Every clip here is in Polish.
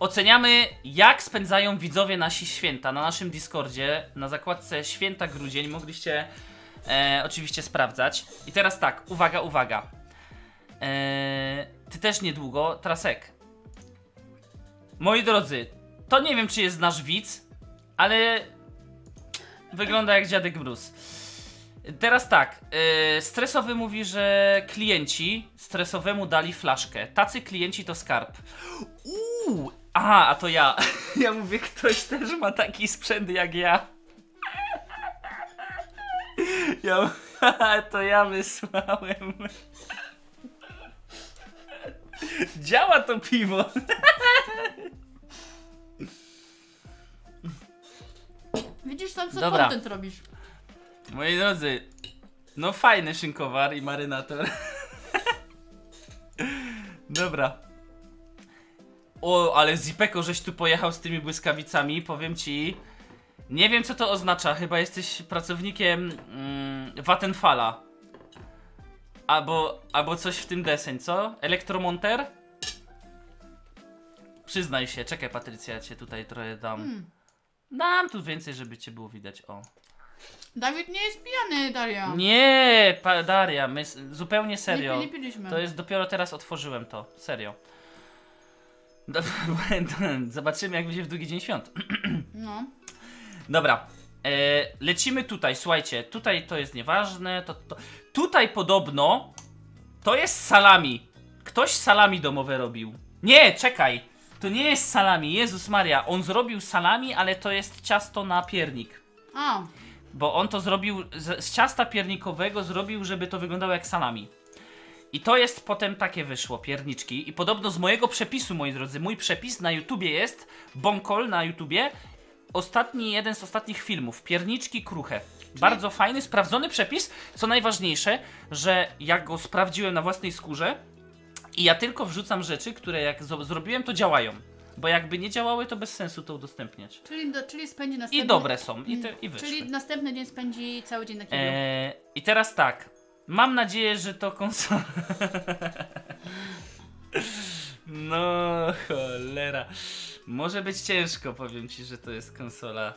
oceniamy jak spędzają widzowie nasi święta na naszym Discordzie, na zakładce Święta Grudzień, mogliście e, oczywiście sprawdzać. I teraz tak, uwaga, uwaga. E, ty też niedługo, Trasek. Moi drodzy, to nie wiem czy jest nasz widz, ale wygląda jak dziadek Bruce. Teraz tak, yy, stresowy mówi, że klienci stresowemu dali flaszkę. Tacy klienci to skarb. Uuu, a, a to ja. Ja mówię, ktoś też ma taki sprzęt jak ja. Ja, to ja wysłałem. Działa to piwo. Widzisz sam co Dobra. content robisz. Moi drodzy, no fajny szynkowar i marynator. Dobra. O, ale Zipeko, żeś tu pojechał z tymi błyskawicami, powiem ci. Nie wiem co to oznacza, chyba jesteś pracownikiem mm, Vattenfalla. Albo, albo coś w tym deseń, co? Elektromonter? Przyznaj się, czekaj Patrycja, ja cię tutaj trochę dam. Hmm. Dam tu więcej, żeby cię było widać, o. Dawid nie jest pijany, Daria. Nie, pa, Daria, my zupełnie serio. Nie, nie piliśmy. To jest dopiero teraz otworzyłem to, serio. Zobaczymy jak będzie w drugi dzień świąt. No. Dobra, e, lecimy tutaj, słuchajcie, tutaj to jest nieważne, to, to, tutaj podobno to jest salami. Ktoś salami domowe robił. Nie, czekaj, to nie jest salami, Jezus Maria, on zrobił salami, ale to jest ciasto na piernik. A, Bo on to zrobił z, z ciasta piernikowego, zrobił, żeby to wyglądało jak salami. I to jest potem takie wyszło, pierniczki. I podobno z mojego przepisu, moi drodzy, mój przepis na YouTubie jest, Bonkol na YouTubie, ostatni, jeden z ostatnich filmów, pierniczki kruche. Bardzo fajny, sprawdzony przepis. Co najważniejsze, że jak go sprawdziłem na własnej skórze i ja tylko wrzucam rzeczy, które jak zrobiłem, to działają. Bo jakby nie działały, to bez sensu to udostępniać. czyli, do, czyli spędzi następny... I dobre są, i, te, i wyszły. Czyli następny dzień spędzi cały dzień na kiblu. Eee, I teraz tak. Mam nadzieję, że to konsola. No, cholera. Może być ciężko, powiem ci, że to jest konsola.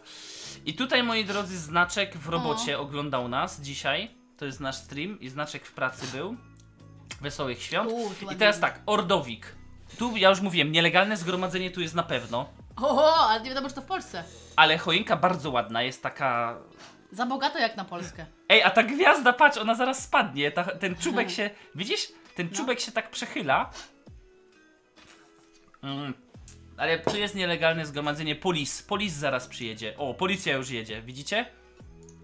I tutaj, moi drodzy, znaczek w robocie oglądał nas dzisiaj. To jest nasz stream i znaczek w pracy był. Wesołych świąt. U, I teraz tak, Ordowik. Tu ja już mówiłem, nielegalne zgromadzenie tu jest na pewno. Oho, ale nie wiadomo, czy to w Polsce. Ale choinka bardzo ładna, jest taka Za bogato jak na Polskę. Ej, a ta gwiazda, patrz, ona zaraz spadnie. Ta, ten czubek się. Widzisz? Ten No. czubek się tak przechyla. Mm. Ale tu jest nielegalne zgromadzenie. Polis. Polis zaraz przyjedzie. O, policja już jedzie. Widzicie?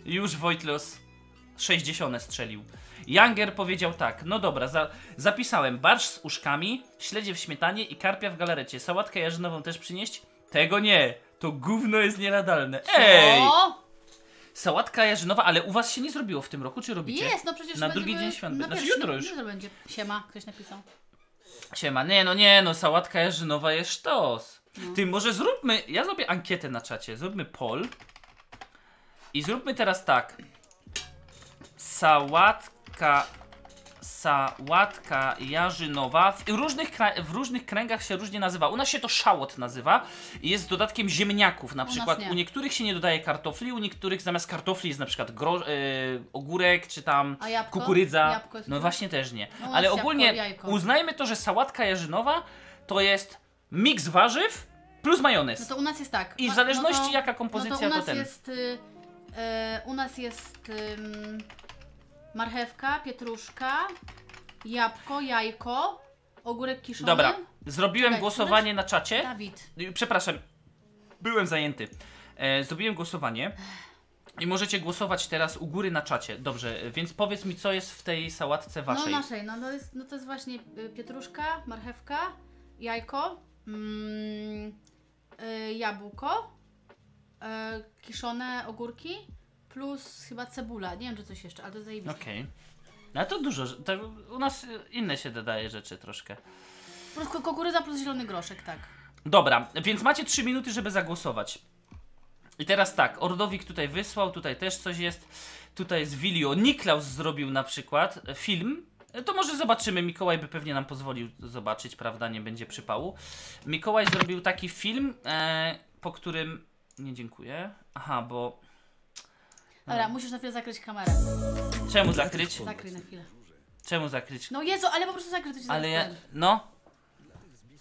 Już Wojtlos 60 strzelił. Younger powiedział tak, no dobra, za, zapisałem barsz z uszkami, śledzie w śmietanie i karpia w galarecie. Sałatkę jarzynową też przynieść? Tego nie, to gówno jest nieradalne. Ej! O! Sałatka jarzynowa, ale u was się nie zrobiło w tym roku, czy robicie? Jest, no przecież Na będziemy- drugi dzień świąt. na Znaczy pierwszy- jutro już. Jutro będzie. Siema, ktoś napisał. Siema, nie no, nie no, sałatka jarzynowa jest sztos. No. Ty, może zróbmy, ja zrobię ankietę na czacie, zróbmy poll i zróbmy teraz tak. Sałatka, sałatka jarzynowa w różnych, w różnych kręgach się różnie nazywa. U nas się to szałot nazywa i jest dodatkiem ziemniaków na przykład. nie. U niektórych się nie dodaje kartofli, u niektórych zamiast kartofli jest na przykład gro- y, ogórek czy tam jabłko? kukurydza. Jabłko no właśnie też nie. No u Ale jabłko, ogólnie jajko. uznajmy to, że sałatka jarzynowa to jest miks warzyw plus majonez. No to u nas jest tak. I w ma- zależności no to, jaka no kompozycja to u to nas ten. jest. Y, e, u nas jest marchewka, pietruszka, jabłko, jajko, ogórek kiszony. Dobra, zrobiłem Czekaj, głosowanie na czacie. Dawid. Przepraszam, byłem zajęty. E, zrobiłem głosowanie. I możecie głosować teraz u góry na czacie. Dobrze, więc powiedz mi, co jest w tej sałatce No waszej. naszej, no to jest, no to jest właśnie y, pietruszka, marchewka, jajko, mm, y, jabłko, y, kiszone ogórki, plus chyba cebula. Nie wiem, czy coś jeszcze, ale to jest zajebiste. Okej. No to dużo. To u nas inne się dodaje rzeczy troszkę. Plus ku- kukurydza plus zielony groszek, tak. Dobra, więc macie 3 minuty, żeby zagłosować. I teraz tak, Ordowik tutaj wysłał, tutaj też coś jest. Tutaj jest Wilio. Niklaus zrobił na przykład film To może zobaczymy. Mikołaj by pewnie nam pozwolił zobaczyć, prawda? Nie będzie przypału. Mikołaj zrobił taki film, e, po którym. Nie dziękuję. Aha, bo. Dobra, musisz na chwilę zakryć kamerę. Czemu zakryć? Zakryj na chwilę. Czemu zakryć? No Jezu, ale po prostu to się Ale ja. No,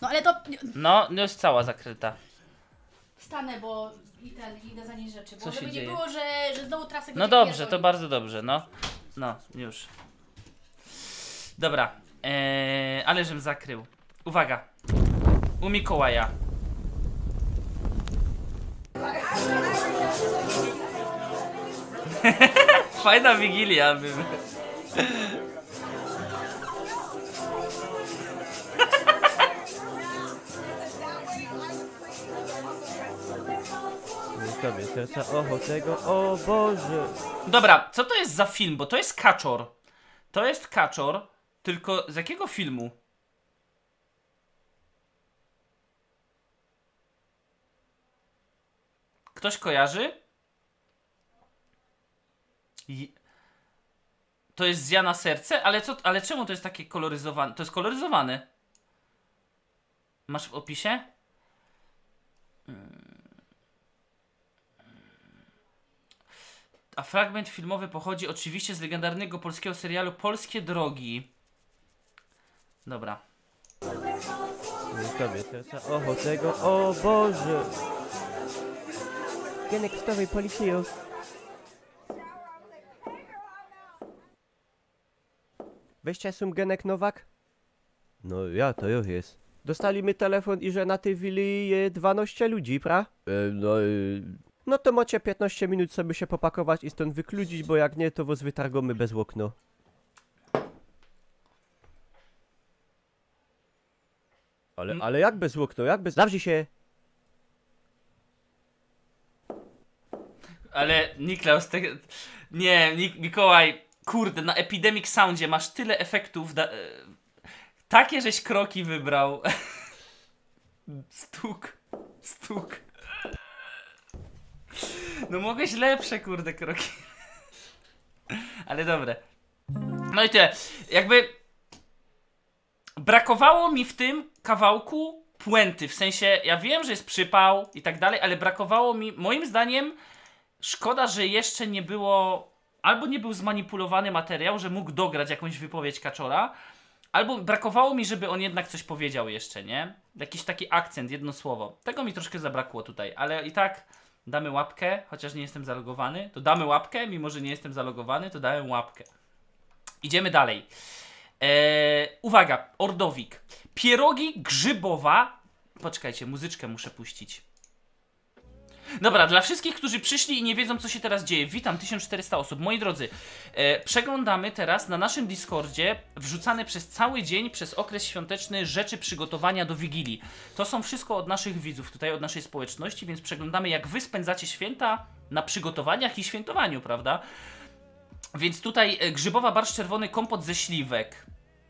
No ale to... no, no jest cała zakryta. Stanę, bo i ten, idę zanieść rzeczy. Bo Co się żeby dzieje? nie było, że, że znowu trasę No dobrze, to pierdolił. bardzo dobrze, no. No, już. Dobra, eee, ale żem zakrył. Uwaga. U Mikołaja. Fajna wigilia. bym- Tobie serca ochotego, o Boże. Dobra, co to jest za film? Bo to jest kaczor. To jest kaczor, tylko z jakiego filmu? Ktoś kojarzy? I... To jest z Jana Serce? Ale, co, ale czemu to jest takie koloryzowane? To jest koloryzowane. Masz w opisie? A fragment filmowy pochodzi oczywiście z legendarnego polskiego serialu Polskie Drogi. Dobra. Tobie serca ochotego, o Boże. Genek wstawaj, policjo. Weźcie sum Genek Nowak? No ja, to już jest. Dostali mi telefon i że na tej willi je 12 ludzi, pra? E, no, e, no to macie 15 minut sobie się popakować i stąd wykludzić, bo jak nie, to was wytargomy bez okno. Ale, ale jak bez okno, jak bez... Zawrzyj się! Ale Niklaus, te... nie, Nik Mikołaj, kurde, na Epidemic Soundzie masz tyle efektów. Da... e, Takie żeś kroki wybrał. Stuk, stuk. No mogłeś lepsze, kurde, kroki. Ale dobre. No i tyle. Jakby brakowało mi w tym kawałku puenty. W sensie, ja wiem, że jest przypał i tak dalej, ale brakowało mi, moim zdaniem, szkoda, że jeszcze nie było, albo nie był zmanipulowany materiał, że mógł dograć jakąś wypowiedź Kaczora, albo brakowało mi, żeby on jednak coś powiedział jeszcze, nie? Jakiś taki akcent, jedno słowo. Tego mi troszkę zabrakło tutaj, ale i tak damy łapkę, chociaż nie jestem zalogowany, to damy łapkę, mimo że nie jestem zalogowany, to dałem łapkę. Idziemy dalej. Eee, uwaga, Ordowik. Pierogi grzybowa. Poczekajcie, muzyczkę muszę puścić. Dobra, dla wszystkich, którzy przyszli i nie wiedzą, co się teraz dzieje, witam 1400 osób. Moi drodzy, e, przeglądamy teraz na naszym Discordzie wrzucane przez cały dzień, przez okres świąteczny rzeczy przygotowania do Wigilii. To są wszystko od naszych widzów, tutaj od naszej społeczności, więc przeglądamy, jak wy spędzacie święta na przygotowaniach i świętowaniu, prawda? Więc tutaj e, grzybowa barszcz czerwony, kompot ze śliwek.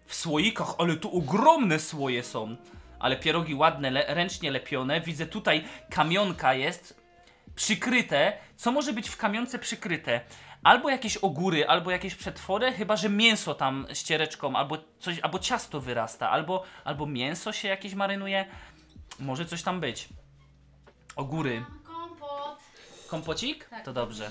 W słoikach, ale tu ogromne słoje są. Ale pierogi ładne, le ręcznie lepione. Widzę tutaj kamionka jest przykryte. Co może być w kamionce przykryte? Albo jakieś ogóry, albo jakieś przetwory, chyba że mięso tam ściereczką, albo coś, albo ciasto wyrasta, albo, albo mięso się jakieś marynuje. Może coś tam być. Ogóry. Kompot. Kompocik? Tak. To dobrze.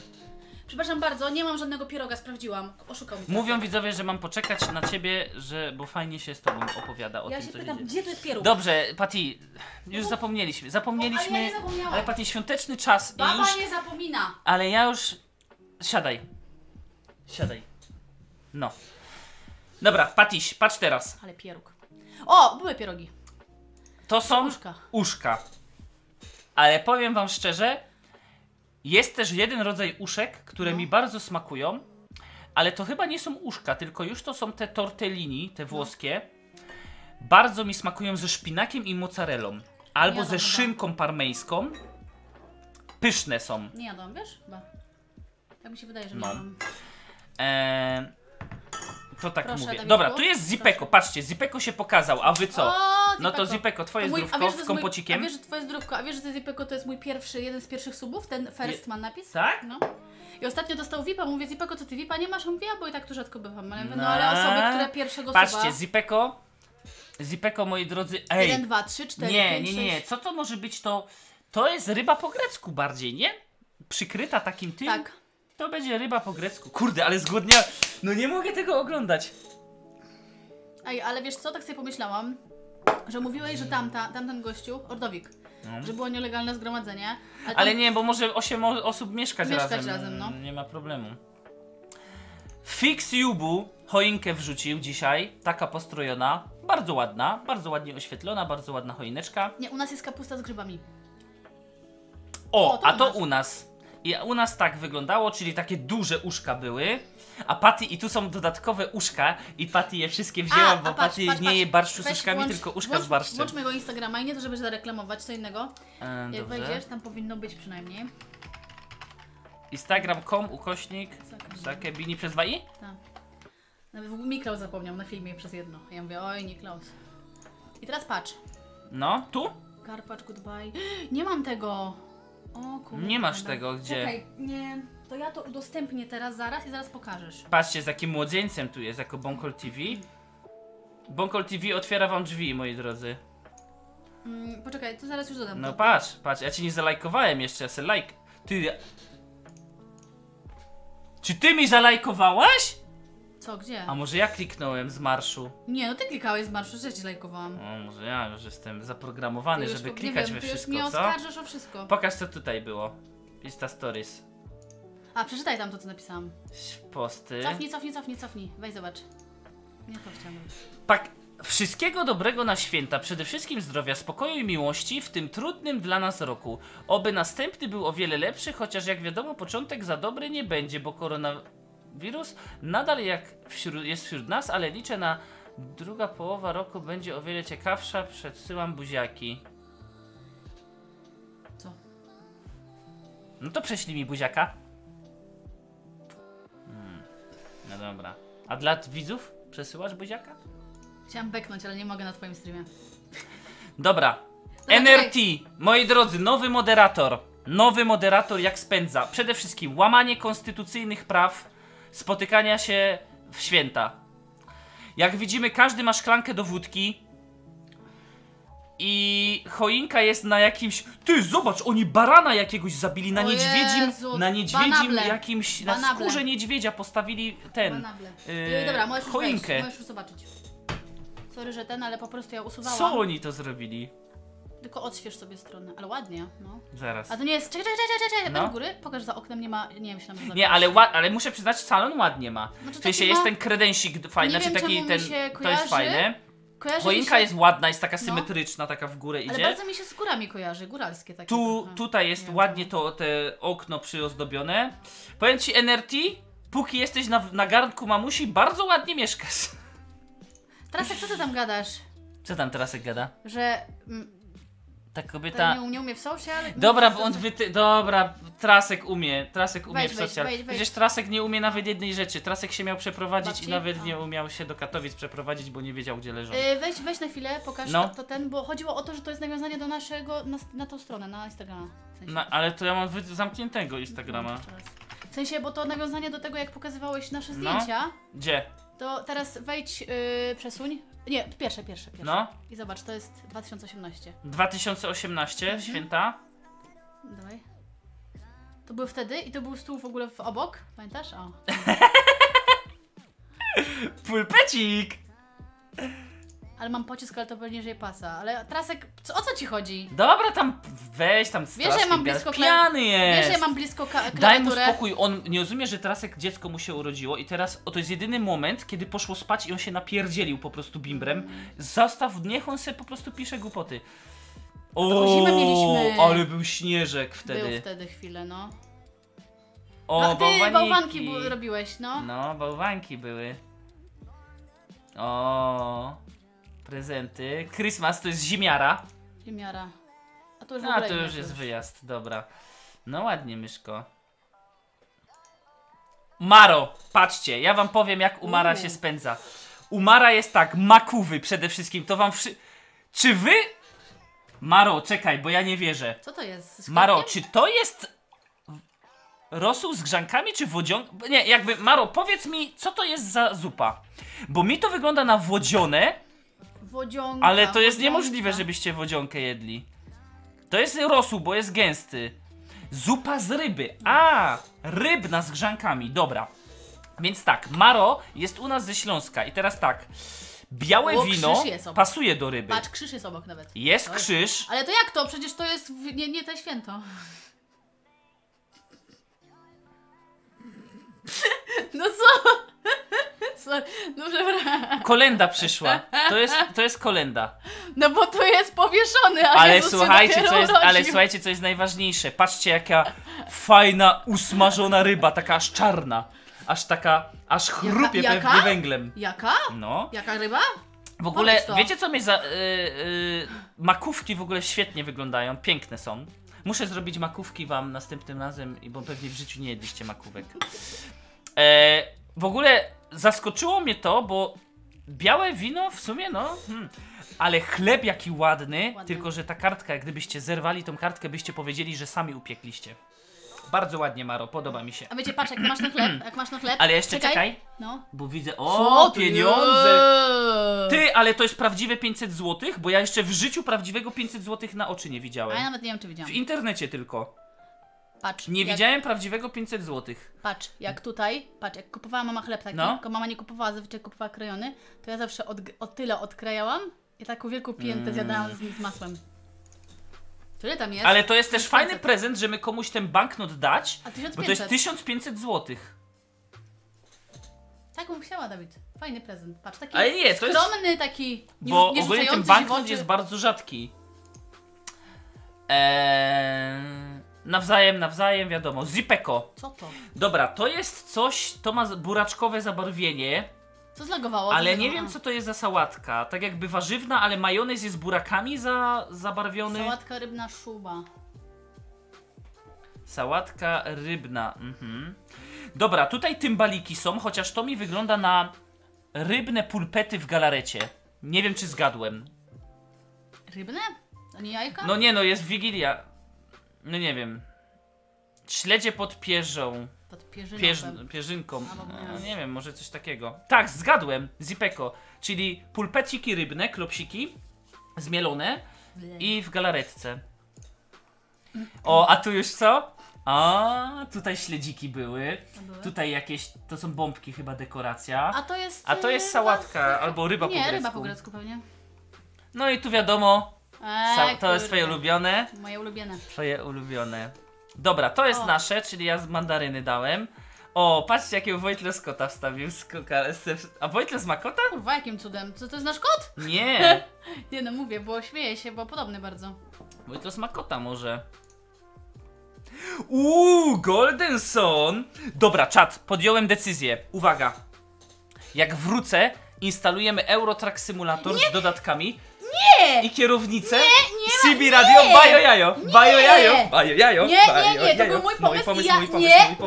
Przepraszam bardzo, nie mam żadnego pieroga, sprawdziłam. Oszukał mnie. Mówią widzowie, że mam poczekać na ciebie, że, bo fajnie się z tobą opowiada o Ja tym, się co pytam, dzieje. gdzie tu jest pieróg? Dobrze, Pati, już zapomnieliśmy. Ale Zapomnieliśmy. ja nie zapomniałam. Ale Pati, świąteczny czas i Baba już. nie zapomina. Ale ja już. Siadaj. Siadaj. No. Dobra, Patiś, patrz teraz. Ale pieróg. O, były pierogi. To są Uszka. uszka. Ale powiem wam szczerze, jest też jeden rodzaj uszek, które No. mi bardzo smakują, ale to chyba nie są uszka, tylko już to są te tortellini, te włoskie. Bardzo mi smakują ze szpinakiem i mozzarellą. Albo Ja ze to chyba. szynką parmeńską. Pyszne są. Nie jadłam, wiesz? Chyba. Tak mi się wydaje, że nie No. jadłam. Eee, to tak Proszę, mówię. Dobra, tu jest Zipeko. Patrzcie, Zipeko się pokazał, a wy co? O, No to Zipeko. Twoje mój- zdrówko wiesz, z jest mój- kompocikiem. A wiesz, że twoje zdrówko, a wiesz, że Zipeko to jest mój pierwszy, jeden z pierwszych subów, ten first man napis? Tak? No. I ostatnio dostał VIPa, mówię, Zipeko, co ty VIPa nie masz? On mówi, a bo i tak tu rzadko bywam. Ale, no, No. ale osoby, które pierwszego Patrzcie, suba... Zipeko, Zipeko, moi drodzy, ej, 1, 2, 3, 4, nie, 5, nie, nie, nie, co to może być to, to jest ryba po grecku bardziej, nie? Przykryta takim tym, Tak. to będzie ryba po grecku. Kurde, ale zgłodnia, no nie mogę tego oglądać. Ej, ale wiesz co, tak sobie pomyślałam, że mówiłeś, że tamta, tamten gościu, Ordowik, że było nielegalne zgromadzenie. Ale, Ale nie, bo może 8 o- osób mieszkać, Mieszkać razem. razem, no. Nie ma problemu. Fix Yubu choinkę wrzucił dzisiaj, taka postrojona, bardzo ładna, bardzo ładnie oświetlona, bardzo ładna choineczka. Nie, u nas jest kapusta z grzybami. O, O, to a u to u nas. I u nas tak wyglądało, czyli takie duże uszka były. A Patty, i tu są dodatkowe uszka, i Patty je wszystkie wzięła, A, bo a patrz, Patty patrz, nie patrz. je barszczu z uszkami, włącz- tylko uszka włącz, z barszczem. Włącz mojego Instagrama i nie to, żeby zareklamować, co innego. E, Jak dobrze. wejdziesz, tam powinno być przynajmniej. Instagram.com ukośnik Zakaz. Zakebini przez 2 i? Tak. Nawet w ogóle Miklaus zapomniał na filmie przez jedno. Ja mówię, oj, nie Klaus. I teraz patrz. No, tu? Karpacz, goodbye. Nie mam tego. O kurde. Nie masz tego, gdzie? Czekaj, nie. To ja to udostępnię teraz zaraz i zaraz pokażesz. Patrzcie, z jakim młodzieńcem tu jest, jako Bonkol TV. Bonkol TV otwiera wam drzwi, moi drodzy. Mm, poczekaj, to zaraz już dodam. No patrz, patrz, ja cię nie zalajkowałem jeszcze, ja se like. Ty. Czy ty mi zalajkowałaś? Co, gdzie? A może ja kliknąłem z marszu? Nie, no ty klikałeś z marszu, że ci lajkowałam. O, może ja już jestem zaprogramowany, Ty już żeby po- klikać nie wiem, we ty już wszystko, mnie co? oskarżasz o wszystko. Pokaż co tutaj było. Insta Stories. A, przeczytaj tam to, co napisałam. Posty. Cofnij, cofnij, cofnij, cofnij. Weź zobacz. Nie to chciałam. Pak wszystkiego dobrego na święta, przede wszystkim zdrowia, spokoju i miłości w tym trudnym dla nas roku. Oby następny był o wiele lepszy, chociaż jak wiadomo początek za dobry nie będzie, bo koronawirus nadal jak wśród, jest wśród nas, ale liczę na druga połowa roku będzie o wiele ciekawsza. Przesyłam buziaki. Co? No to prześlij mi buziaka. No dobra. A dla widzów przesyłasz buziaka? Chciałam beknąć, ale nie mogę na twoim streamie. Dobra. Dobra, NRT, moi drodzy, nowy moderator. Nowy moderator jak spędza. Przede wszystkim łamanie konstytucyjnych praw, spotykania się w święta. Jak widzimy, każdy ma szklankę do wódki. I choinka jest na jakimś. Ty, zobacz, oni barana jakiegoś zabili na O niedźwiedzim. Jezu, na niedźwiedzim banable. jakimś. Na Banable. skórze niedźwiedzia postawili ten. Banable. yy, Yy, dobra, możesz już choinkę. wejść, możesz już zobaczyć. Sorry, że ten, ale po prostu ja usuwałam. Co oni to zrobili? Tylko odśwież sobie stronę, ale ładnie, no. Zaraz. A to nie jest... Czekaj, czekaj, czekaj, czekaj, No. góry? Pokaż, za oknem nie ma... Nie, myślałam, że Nie, ale, ła- ale muszę przyznać, salon ładnie ma. Znaczy W sensie taki jest ma- ten kredensik fajny, znaczy wiem, taki mi ten. To jest fajne. Kojarzy Choinka się... jest ładna, jest taka No. symetryczna, taka w górę Ale idzie. bardzo mi się z górami kojarzy, góralskie takie Tu, trochę. tutaj jest Nie ładnie to te okno przyozdobione. Powiem ci NRT, póki jesteś na, na garnku mamusi, bardzo ładnie mieszkasz. Teraz jak co ty tam gadasz? Co tam teraz jak gada? Że... Mm, Ta ta... kobieta. nie, nie umie w sosie, ale... Dobra, bo on wyty... Dobra, Trasek umie. Trasek umie Wejdź, w social. wejdź, wejdź. Przecież Trasek nie umie nawet jednej rzeczy. Trasek się miał przeprowadzić Babci? i nawet A. nie umiał się do Katowic przeprowadzić, bo nie wiedział gdzie leżą. Yy, weź, weź na chwilę, pokaż No. to, ten, bo chodziło o to, że to jest nawiązanie do naszego, na, na tą stronę, na Instagrama. W sensie. No, ale to ja mam wy- zamkniętego Instagrama. Raz. W sensie, bo to nawiązanie do tego, jak pokazywałeś nasze No. zdjęcia, Gdzie? to teraz wejdź, yy, przesuń. Nie, pierwsze, pierwsze, pierwsze. No. I zobacz, to jest 2018. 2018, Mhm. święta. Dawaj. To był wtedy i to był stół w ogóle w obok, pamiętasz? O. Pulpecik! Ale mam pocisk, ale to poniżej pasa. Ale Trasek, co, o co ci chodzi? Dobra, tam weź tam Wiesz, że Traskiem mam blisko Pijany Wiesz, jest! że ja mam blisko ka- Daj mu klawiaturę. spokój, on nie rozumie, że Trasek dziecko mu się urodziło i teraz o, to jest jedyny moment, kiedy poszło spać i on się napierdzielił po prostu bimbrem. Zostaw, niech on sobie po prostu pisze głupoty. O, zimę mieliśmy. ale był śnieżek wtedy. Był wtedy chwilę, no. O, no ty bałwaniki. bałwanki robiłeś, no. No, bałwanki były. O, prezenty. Christmas to jest zimiara. Ziemiara. A to już w A, ogóle to inne już jest wyjazd, dobra. No ładnie, Myszko. Maro, patrzcie, ja wam powiem jak Umara się spędza. Umara jest tak, makówy przede wszystkim, to wam wszy... Czy wy... Maro, czekaj, bo ja nie wierzę. Co to jest? Z Maro, czy to jest rosół z grzankami, czy wodzion... Nie, jakby, Maro, powiedz mi, co to jest za zupa? Bo mi to wygląda na wodzione, Wodzionka, ale to jest wodzionka. niemożliwe, żebyście wodzionkę jedli. To jest rosół, bo jest gęsty. Zupa z ryby. A, rybna z grzankami, dobra. Więc tak, Maro jest u nas ze Śląska i teraz tak. Białe O, wino pasuje do ryby. Patrz, krzyż jest obok nawet. Jest Oj. krzyż, Ale to jak to? Przecież to jest nie, nie te święto. No co? Sorry, no przepraszam. kolenda przyszła. To jest, to jest kolenda. No bo to jest powieszony, a Ale Jezus słuchajcie, co jest, ale słuchajcie, co jest najważniejsze. Patrzcie, jaka fajna, usmażona ryba, taka aż czarna. Aż taka, aż chrupie jaka? pewnie węglem. Jaka? No. Jaka ryba? W ogóle, wiecie co mnie za... Y, y, makówki w ogóle świetnie wyglądają, piękne są. Muszę zrobić makówki wam następnym razem, bo pewnie w życiu nie jedliście makówek. E, w ogóle zaskoczyło mnie to, bo białe wino w sumie, no... Hmm, ale chleb jaki ładny, Ładny. tylko że ta kartka, jak gdybyście zerwali tą kartkę, byście powiedzieli, że sami upiekliście. Bardzo ładnie, Maro, podoba mi się. A wiecie, patrz, jak masz na chleb, jak masz na chleb. Ale jeszcze czekaj, No. bo widzę... Co O, ty? pieniądze! Ty, ale to jest prawdziwe 500 zł, bo ja jeszcze w życiu prawdziwego 500 zł na oczy nie A ja widziałem. nawet nie wiem, czy W widziałam. internecie tylko. Patrz. Nie jak, widziałem prawdziwego 500 zł. Patrz, jak tutaj, patrz, jak kupowała mama chleb taki, No. tylko mama nie kupowała, zazwyczaj kupowała krojony, to ja zawsze od, o tyle odkrajałam i taką wielką piętę zjadałam z, z masłem. Tyle tam jest? Mm. Ale to jest też 1500. fajny prezent, że my komuś ten banknot dać, A 1500. bo to jest 1500 zł. Tak bym chciała, Dawid. Fajny prezent. Patrz, taki Ale nie, to jest- skromny, taki nie, Bo nie ogólnie ten banknot jest bardzo rzadki. Eee, nawzajem, nawzajem, wiadomo. Zipeko. Co to? Dobra, to jest coś, to ma buraczkowe zabarwienie, Co zlagowało? ale nie wiem co to jest za sałatka. Tak jakby warzywna, ale majonez jest burakami za, zabarwiony. Sałatka rybna szuba. Sałatka rybna. Mhm. Dobra, tutaj tymbaliki są, chociaż to mi wygląda na rybne pulpety w galarecie. Nie wiem, czy zgadłem. Rybne? To nie jajka? No nie, no jest Wigilia. No nie wiem. Śledzie pod pierzą. Pod pierzyną. Pierz, pierzynką. No, nie. nie wiem, może coś takiego. Tak, zgadłem. Zipeko. Czyli pulpeciki rybne, klopsiki, zmielone i w galaretce. O, a tu już co? A, tutaj śledziki były. Były? Tutaj jakieś, to są bombki chyba dekoracja. A to jest... A to y, jest sałatka albo ryba po Nie, grecku. ryba po grecku pewnie. No i tu wiadomo, sa- Eee, to jest twoje ulubione. Moje ulubione. Twoje ulubione. Dobra, to jest O. nasze, czyli ja z mandaryny dałem. O, patrzcie jakiego Wojtles kota wstawił z koka- z- A Wojtles ma kota? Kurwa, jakim cudem? Co to jest nasz kot? Nie! Nie no, mówię, bo śmieję się, bo podobny bardzo. Wojtles ma kota może. Uuu, Golden Son! Dobra, czat, podjąłem decyzję. Uwaga. Jak wrócę, instalujemy Eurotrack Simulator z dodatkami. Nie! I kierownicę. Nie, nie ma- CB Radio, nie! bajo jajo, bajo jajo, bajo jajo, Nie, nie, bajo nie, to jajo. był mój pomysł i ja- nie,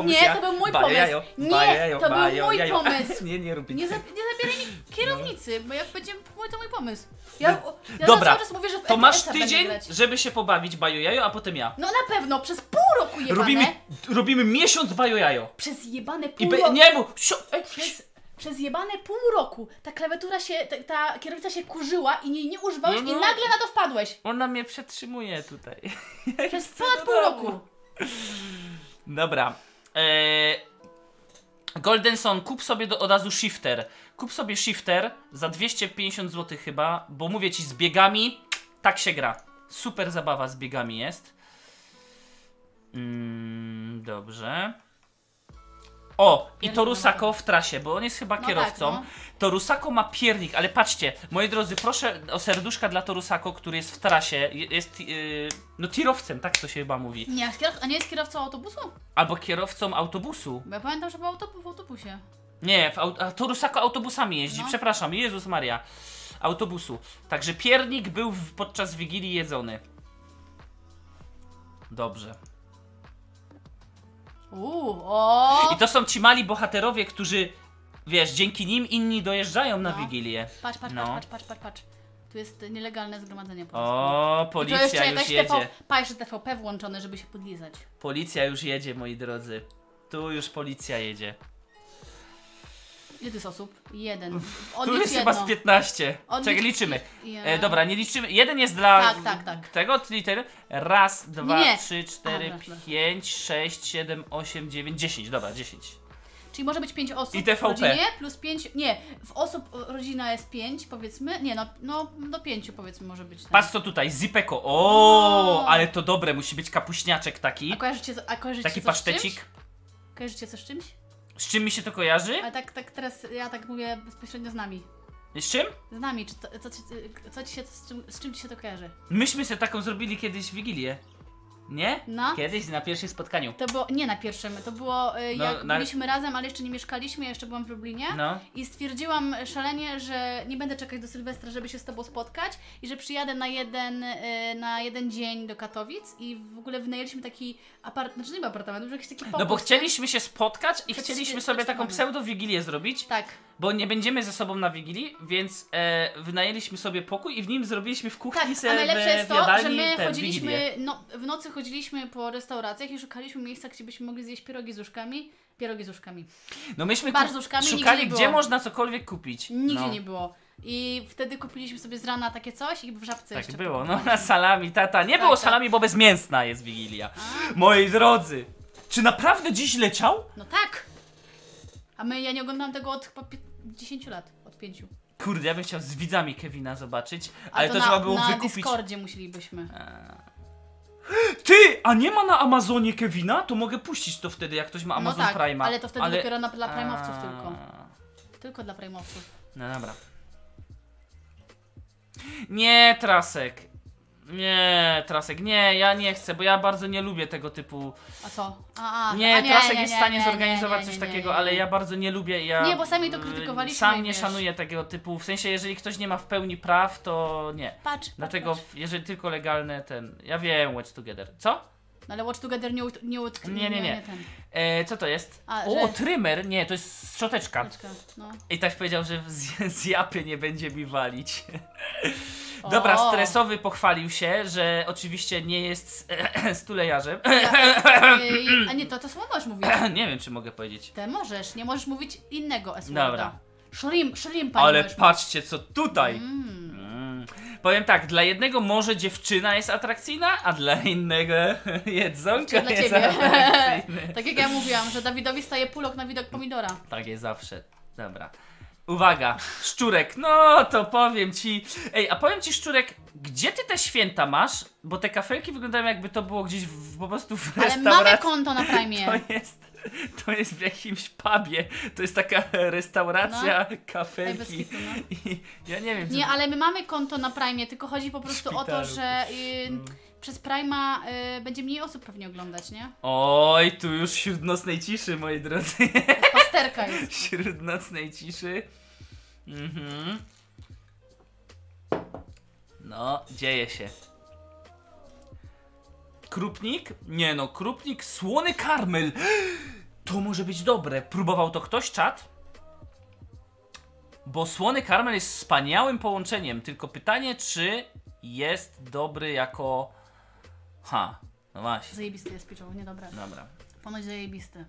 nie, ja. to był mój Bajo pomysł. jajo, Nie, bajo jajo, to był bajo mój jajo. pomysł. Nie, nie robicie. Nie, za, nie zabieraj mi kierownicy, bo jak będzie mój, to mój pomysł. Ja, ja No. Dobra, cały czas mówię, że w To masz będę tydzień, grać. żeby się pobawić bajo jajo, a potem ja. No na pewno, przez pół roku jebane. Robimy, robimy miesiąc bajo jajo. Przez jebane I pół be, roku. nie mów, sio, Przez, przez jebane pół roku ta klawiatura się, ta, ta kierownica się kurzyła i jej nie używałeś No, i no. nagle na to wpadłeś. ona mnie przetrzymuje tutaj. Przez ponad pół roku. Dobra. Eee, Goldenson, kup sobie do, od razu shifter. Kup sobie shifter za 250 zł chyba, bo mówię ci z biegami, tak się gra. Super zabawa z biegami jest. Mm, dobrze. O, i Torusako na w trasie, bo on jest chyba No kierowcą. tak, no. Torusako ma piernik, ale patrzcie, moi drodzy, proszę o serduszka dla Torusako, który jest w trasie, je- jest yy, no tirowcem, tak to się chyba mówi. Nie, a nie jest kierowcą autobusu? Albo kierowcą autobusu. Bo ja pamiętam, że był autobus w autobusie. Nie, w au- a Torusako autobusami jeździ, No. przepraszam, Jezus Maria. Autobusu. Także piernik był w, podczas Wigilii jedzony. Dobrze. Uuu, o! I to są ci mali bohaterowie, którzy, wiesz, dzięki nim inni dojeżdżają na No. Wigilię. Patrz, patrz, No. patrz, patrz, patrz, patrz. Tu jest nielegalne zgromadzenie po prostu. O, I to policja jeszcze już jakaś jedzie. TV, pa, jeszcze TVP włączone, żeby się podlizać. Policja już jedzie, moi drodzy. Tu już policja jedzie. Ile to jest osób? Jeden. Tu jest jedno. chyba z 15. Odlicz- Czekaj, liczymy. E, dobra, nie liczymy. Jeden jest dla Tak, tak, tak. tego, czyli ten. Raz, dwa, Nie. trzy, cztery, dobra. pięć, sześć, siedem, osiem, dziewięć, dziesięć. Dobra, dziesięć. Czyli może być pięć osób I w TVP. rodzinie plus pięć. Nie, w osób rodzina jest pięć, powiedzmy. Nie, no, no do pięciu powiedzmy może być. tak. Patrz co tutaj, zipeko. O, O. ale to dobre, musi być kapuśniaczek taki. A kojarzycie, a kojarzycie Taki coś z czymś? pasztecik. Kojarzycie coś z czymś? Z czym mi się to kojarzy? Ale tak, tak teraz ja tak mówię bezpośrednio z nami. Z czym? Z nami, czy to, co, ci, co ci się, z czym, z czym ci się to kojarzy? Myśmy sobie taką zrobili kiedyś w Wigilię. Nie? No. Kiedyś na pierwszym spotkaniu. To było, nie na pierwszym, to było y, No, jak na- byliśmy razem, ale jeszcze nie mieszkaliśmy, ja jeszcze byłam w Lublinie. No. I stwierdziłam szalenie, że nie będę czekać do Sylwestra, żeby się z Tobą spotkać i że przyjadę na jeden, y, na jeden dzień do Katowic i w ogóle wynajęliśmy taki apartament, znaczy nie był apartament, jakiś taki pokój. No bo chcieliśmy się spotkać i Przed- chcieliśmy sobie taką nami. pseudo-wigilię zrobić, Tak, bo nie będziemy ze sobą na Wigilii, więc e, wynajęliśmy sobie pokój i w nim zrobiliśmy w kuchni tak, sobie a najlepsze jest to, że my ten, chodziliśmy, no, w nocy chodziliśmy po restauracjach i szukaliśmy miejsca, gdzie byśmy mogli zjeść pierogi z uszkami. Pierogi z uszkami. No myśmy bar z uszkami szukali, gdzie można cokolwiek kupić. Nigdzie no. nie było. I wtedy kupiliśmy sobie z rana takie coś i w żabce Tak było, no na salami, tata. Nie Tak, było tak. salami, bo bezmięsna jest Wigilia. A, Moi drodzy, czy naprawdę dziś leciał? no tak! A my, ja nie oglądam tego od chyba pi- 10 lat, od 5. Kurde, ja bym chciał z widzami Kevina zobaczyć, Ale ale to, na, trzeba było na wykupić. Discordzie musielibyśmy. Ty, a nie ma na Amazonie Kevina? To mogę puścić to wtedy, jak ktoś ma Amazon no tak, Prime'a. ale to wtedy dopiero na, dla Prime'owców tylko. Tylko dla Prime'owców. No dobra. Nie, Trasek. Nie, Trasek, nie, ja nie chcę, bo ja bardzo nie lubię tego typu. A co? A, a, Nie, a Trasek nie, jest w stanie nie, zorganizować coś takiego, ale ja bardzo nie lubię. Ja, Nie, bo sami to y, krytykowaliśmy, Sam nie wiesz. szanuję tego typu. W sensie, jeżeli ktoś nie ma w pełni praw, to nie. Patrz, Dlatego, patrz. jeżeli tylko legalne, ten. Ja wiem, Watch Together. Co? No ale Watch Together nie, ut- nie, ut- Nie, nie, nie. ten. E, co to jest? A, o, że- trymer? Nie, to jest szczoteczka. Paczka, No. I tak powiedział, że z, z japy nie będzie mi walić. Dobra, O. stresowy pochwalił się, że oczywiście nie jest stulejarzem. Ja, y, a nie, to, to słowo możesz mówić. nie wiem, czy mogę powiedzieć. Te możesz, nie możesz mówić innego s Dobra. Shrimp, shrimpa nie Ale możesz patrzcie, co tutaj. Mm. Powiem tak, dla jednego może dziewczyna jest atrakcyjna, a dla innego jedzonka Dla jest ciebie. Tak jak ja mówiłam, że Dawidowi staje pulok na widok pomidora. Tak jest zawsze. Dobra. Uwaga, szczurek, no to powiem ci. Ej, a powiem ci, szczurek, gdzie ty te święta masz? Bo te kafelki wyglądają jakby to było gdzieś w, po prostu w Ale mamy restauracji. konto na Prime. To jest, to jest w jakimś pubie. To jest taka restauracja, No. Kafelki. no. I ja nie wiem. Nie, ale my mamy konto na Prime, tylko chodzi po prostu o to, szpitalu. że y, przez Prime'a y, będzie mniej osób pewnie oglądać, nie? Oj, tu już wśród nocnej ciszy, moi drodzy. Pasterka jest. Wśród nocnej ciszy. Mhm. No, dzieje się. Krupnik? Nie no, krupnik, słony karmel. To może być dobre. Próbował to ktoś, czat? Bo słony karmel jest wspaniałym połączeniem, tylko pytanie, czy jest dobry jako... Ha, no właśnie, Zajebisty jest pieczoło, niedobre. dobra. Ponoć zajebisty.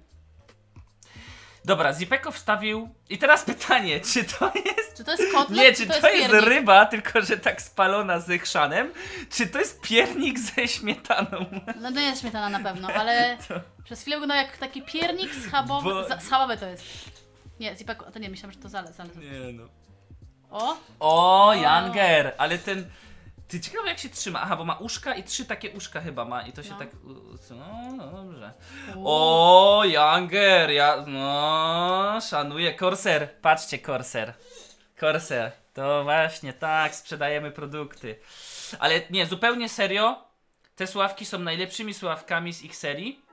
Dobra, Zipeko wstawił... I teraz pytanie, czy to jest... Czy to jest kotlet, Nie, czy to, jest, piernik? ryba, tylko że tak spalona z chrzanem, czy to jest piernik ze śmietaną? No to jest śmietana na pewno, ale przez chwilę wygląda jak taki piernik schabowy. Bo- schabowy to jest. Nie, zipek, to nie, myślałam, że to zale, zale. Nie no. O! O, Janger, ale ten... Ty ciekawe jak się trzyma. Aha, bo ma uszka i trzy takie uszka chyba ma i to się No. tak... No, no dobrze. O! Janger, ja... No, szanuję. Corsair, patrzcie Corsair. Corsair, to właśnie tak, sprzedajemy produkty. Ale nie, zupełnie serio, te sławki są najlepszymi sławkami z ich serii.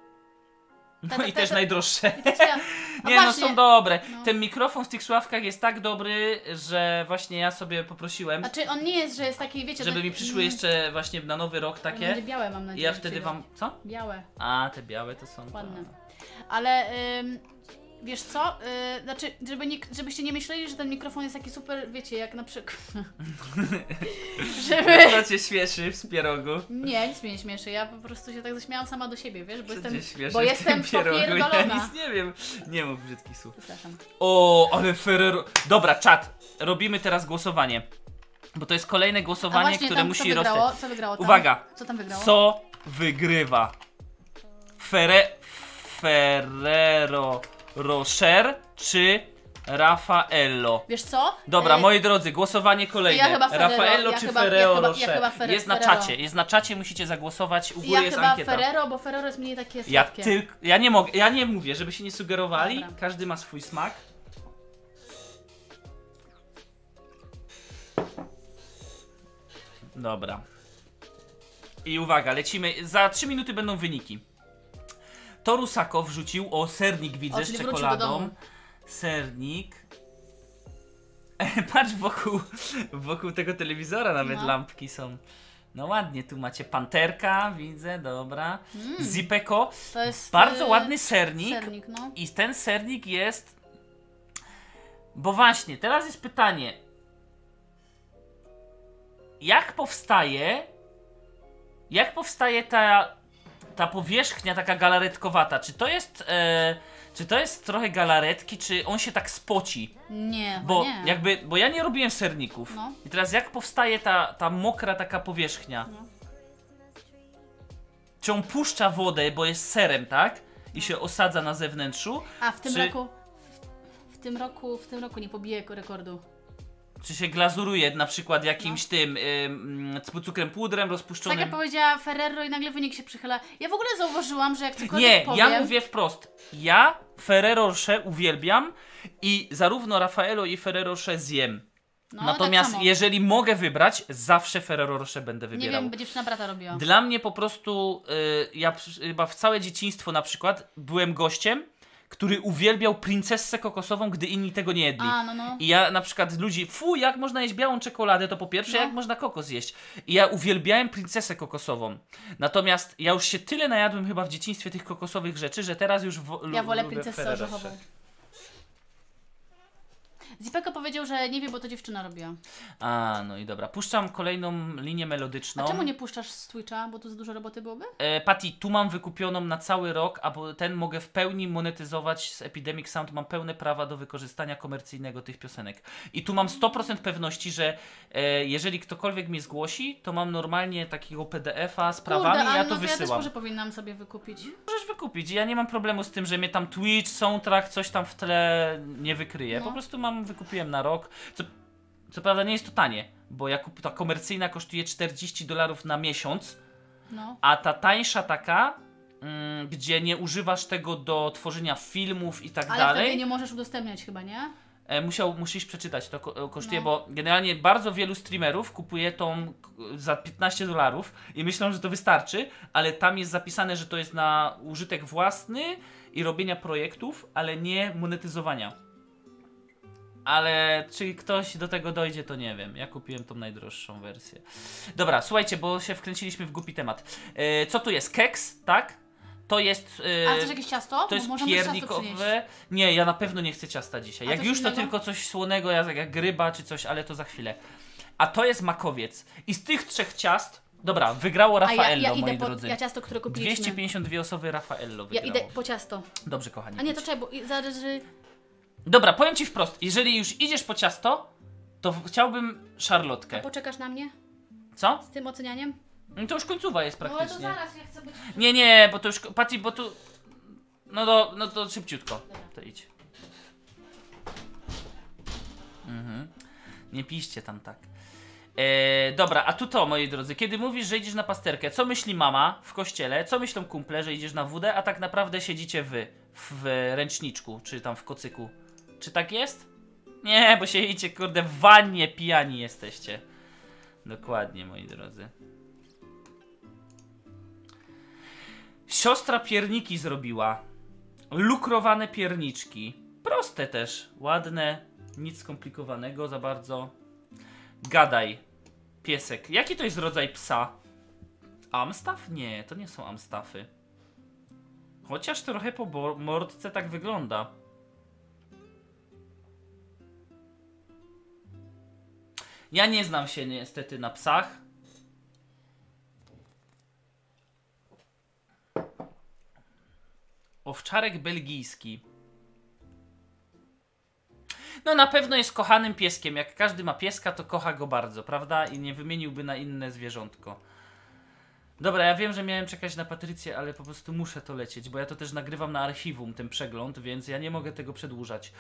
No Te- te- i te- też te- najdroższe. Ja- A Nie, no właśnie, są dobre. No. Ten mikrofon w tych sławkach jest tak dobry, że właśnie ja sobie poprosiłem, Znaczy on nie jest, że jest taki, wiecie... żeby mi przyszły mm, jeszcze właśnie na nowy rok Będzie takie. białe mam I nadzieję. ja że wtedy wam... Co? Białe, A, te białe to są... ładne. Ale ym, Wiesz co? Yy, znaczy, żeby nie, żebyście nie myśleli, że ten mikrofon jest taki super, wiecie, jak na przykład. żeby. Co cię śmieszy w spierogu? Nie, nic mnie nie śmieszy. Ja po prostu się tak zaśmiałam sama do siebie, wiesz, bo Co jestem. Bo jestem pierogu? Ja popierdolona. nic nie wiem. Nie mów brzydkich słów. Przepraszam. O, ale Ferrero... Dobra, czat. Robimy teraz głosowanie. Bo to jest kolejne głosowanie, właśnie które tam, musi rosnąć. Co wygrało tam? Uwaga. Co tam wygrało? Co wygrywa? Ferre... Ferrero Rocher czy Raffaello? Wiesz co? Dobra, Y, moi drodzy, głosowanie kolejne. Ja chyba Ferrero, Raffaello ja czy chyba- ja Ferrero chyba- ja Rocher? chyba Ferre- jest na Ferrero. czacie, jest na czacie, musicie zagłosować, u góry Ja jest chyba ankieta. Ferrero, bo Ferrero jest mniej takie Ja tylko, ja nie mogę, ja nie mówię, żeby się nie sugerowali, Dobra. każdy ma swój smak. Dobra. I uwaga, lecimy, za 3 minuty będą wyniki. Torusako wrzucił o sernik widzę O, z czekoladą. Sernik. Patrz wokół, wokół tego telewizora nawet No. lampki są. No ładnie, tu macie panterka, widzę, dobra. Mm. Zipeko, To jest bardzo y, ładny sernik. sernik, no. I ten sernik jest. Bo właśnie, teraz jest pytanie. Jak powstaje. Jak powstaje ta. Ta powierzchnia taka galaretkowata? Czy to jest. E, czy to jest trochę galaretki, czy on się tak spoci? Nie, Bo nie. jakby. Bo ja nie robiłem serników. No. I teraz jak powstaje ta, ta mokra taka powierzchnia? No. Czy on puszcza wodę, bo jest serem, tak? I się osadza na zewnętrzu? A w tym Czy- roku. W, w tym roku, w tym roku nie pobije rekordu. Czy się glazuruje na przykład jakimś tym ym, cukrem pudrem Tak rozpuszczonym? jak powiedziała Ferrero i nagle wynik się przychyla. Ja w ogóle zauważyłam, że jak cokolwiek Nie, powiem... ja mówię wprost. Ja Ferrero Rocher uwielbiam i zarówno Raffaello i Ferrero Rocher zjem. no, Natomiast tak jeżeli mogę wybrać, zawsze Ferrero Rocher będę Nie wybierał. wiem, będzie dziewczyna brata robiła. Dla mnie po prostu, y, ja chyba w całe dzieciństwo na przykład byłem gościem, który uwielbiał princessę kokosową, gdy inni tego nie jedli. A, no, no. I ja na przykład ludzi, fu, jak można jeść białą czekoladę, to po pierwsze, No. jak można kokos jeść. I ja uwielbiałem princesę kokosową. Natomiast ja już się tyle najadłem chyba w dzieciństwie tych kokosowych rzeczy, że teraz już wo- Ja wolę princesę orzechową. Zipeko powiedział, że nie wie, bo to dziewczyna robiła. A, no i dobra. Puszczam kolejną linię melodyczną. A czemu nie puszczasz z Twitcha, bo tu za dużo roboty byłoby? E, Patty, tu mam wykupioną na cały rok, a ten mogę w pełni monetyzować z Epidemic Sound. Mam pełne prawa do wykorzystania komercyjnego tych piosenek. I tu mam 100% pewności, że e, jeżeli ktokolwiek mnie zgłosi, to mam normalnie takiego PDF-a z prawami Kurde, i ja no to to ja też wysyłam. może powinnam sobie wykupić. Możesz wykupić. Ja nie mam problemu z tym, że mnie tam Twitch, soundtrack, coś tam w tle nie wykryje. No. Po prostu mam, wykupiłem na rok. Co, co prawda nie jest to tanie, bo ja kup, ta komercyjna kosztuje 40 dolarów na miesiąc. No. A ta tańsza taka, mm, gdzie nie używasz tego do tworzenia filmów i tak Ale dalej, wtedy nie możesz udostępniać chyba, nie? e, musiał, musisz przeczytać, to ko- kosztuje, No. bo generalnie bardzo wielu streamerów kupuje tą za 15 dolarów i myślą, że to wystarczy, ale tam jest zapisane, że to jest na użytek własny i robienia projektów, ale nie monetyzowania. Ale czy ktoś do tego dojdzie, to nie wiem. Ja kupiłem tą najdroższą wersję. Dobra, słuchajcie, bo się wkręciliśmy w głupi temat. E, co tu jest? Keks, tak? To jest. e, A chcesz jakieś ciasto? to jest możemy piernikowe. Nie, ja na pewno nie chcę ciasta dzisiaj. A Jak już to innego? tylko coś słonego, jak, jak ryba czy coś, ale to za chwilę. A to jest makowiec. I z tych trzech ciast, dobra, wygrało A ja, ja moi drodzy. ja ciasto, które kupiliśmy. 252 osoby Raffaello Ja wygrało. idę po ciasto. Dobrze, kochani. A nie, to czekaj, bo zależy... Dobra, powiem ci wprost. Jeżeli już idziesz po ciasto, to chciałbym szarlotkę. Poczekasz na mnie Co? z tym ocenianiem? No to już końcówa jest No ale to praktycznie. zaraz, ja chcę być... Nie, nie, bo to już. Pati, bo tu. No to, no to szybciutko. To idź. Mhm. Nie piszcie tam tak. E, dobra, a tu to, moi drodzy, kiedy mówisz, że idziesz na pasterkę, co myśli mama w kościele, co myślą kumple, że idziesz na wódę, a tak naprawdę siedzicie wy w ręczniczku, czy tam w kocyku. Czy tak jest? Nie, bo siedzicie, kurde, w wannie pijani jesteście. Dokładnie, moi drodzy. Siostra pierniki zrobiła. Lukrowane pierniczki. Proste też, ładne, nic skomplikowanego za bardzo. Gadaj, piesek. Jaki to jest rodzaj psa? Amstaff? Nie, to nie są amstaffy. Chociaż trochę po mordce tak wygląda. Ja nie znam się niestety na psach. Owczarek belgijski. No na pewno jest kochanym pieskiem. Jak każdy ma pieska, to kocha go bardzo, prawda? I nie wymieniłby na inne zwierzątko. Dobra, ja wiem, że miałem czekać na Patrycję, ale po prostu muszę to lecieć, bo ja to też nagrywam na archiwum, ten przegląd, więc ja nie mogę tego przedłużać.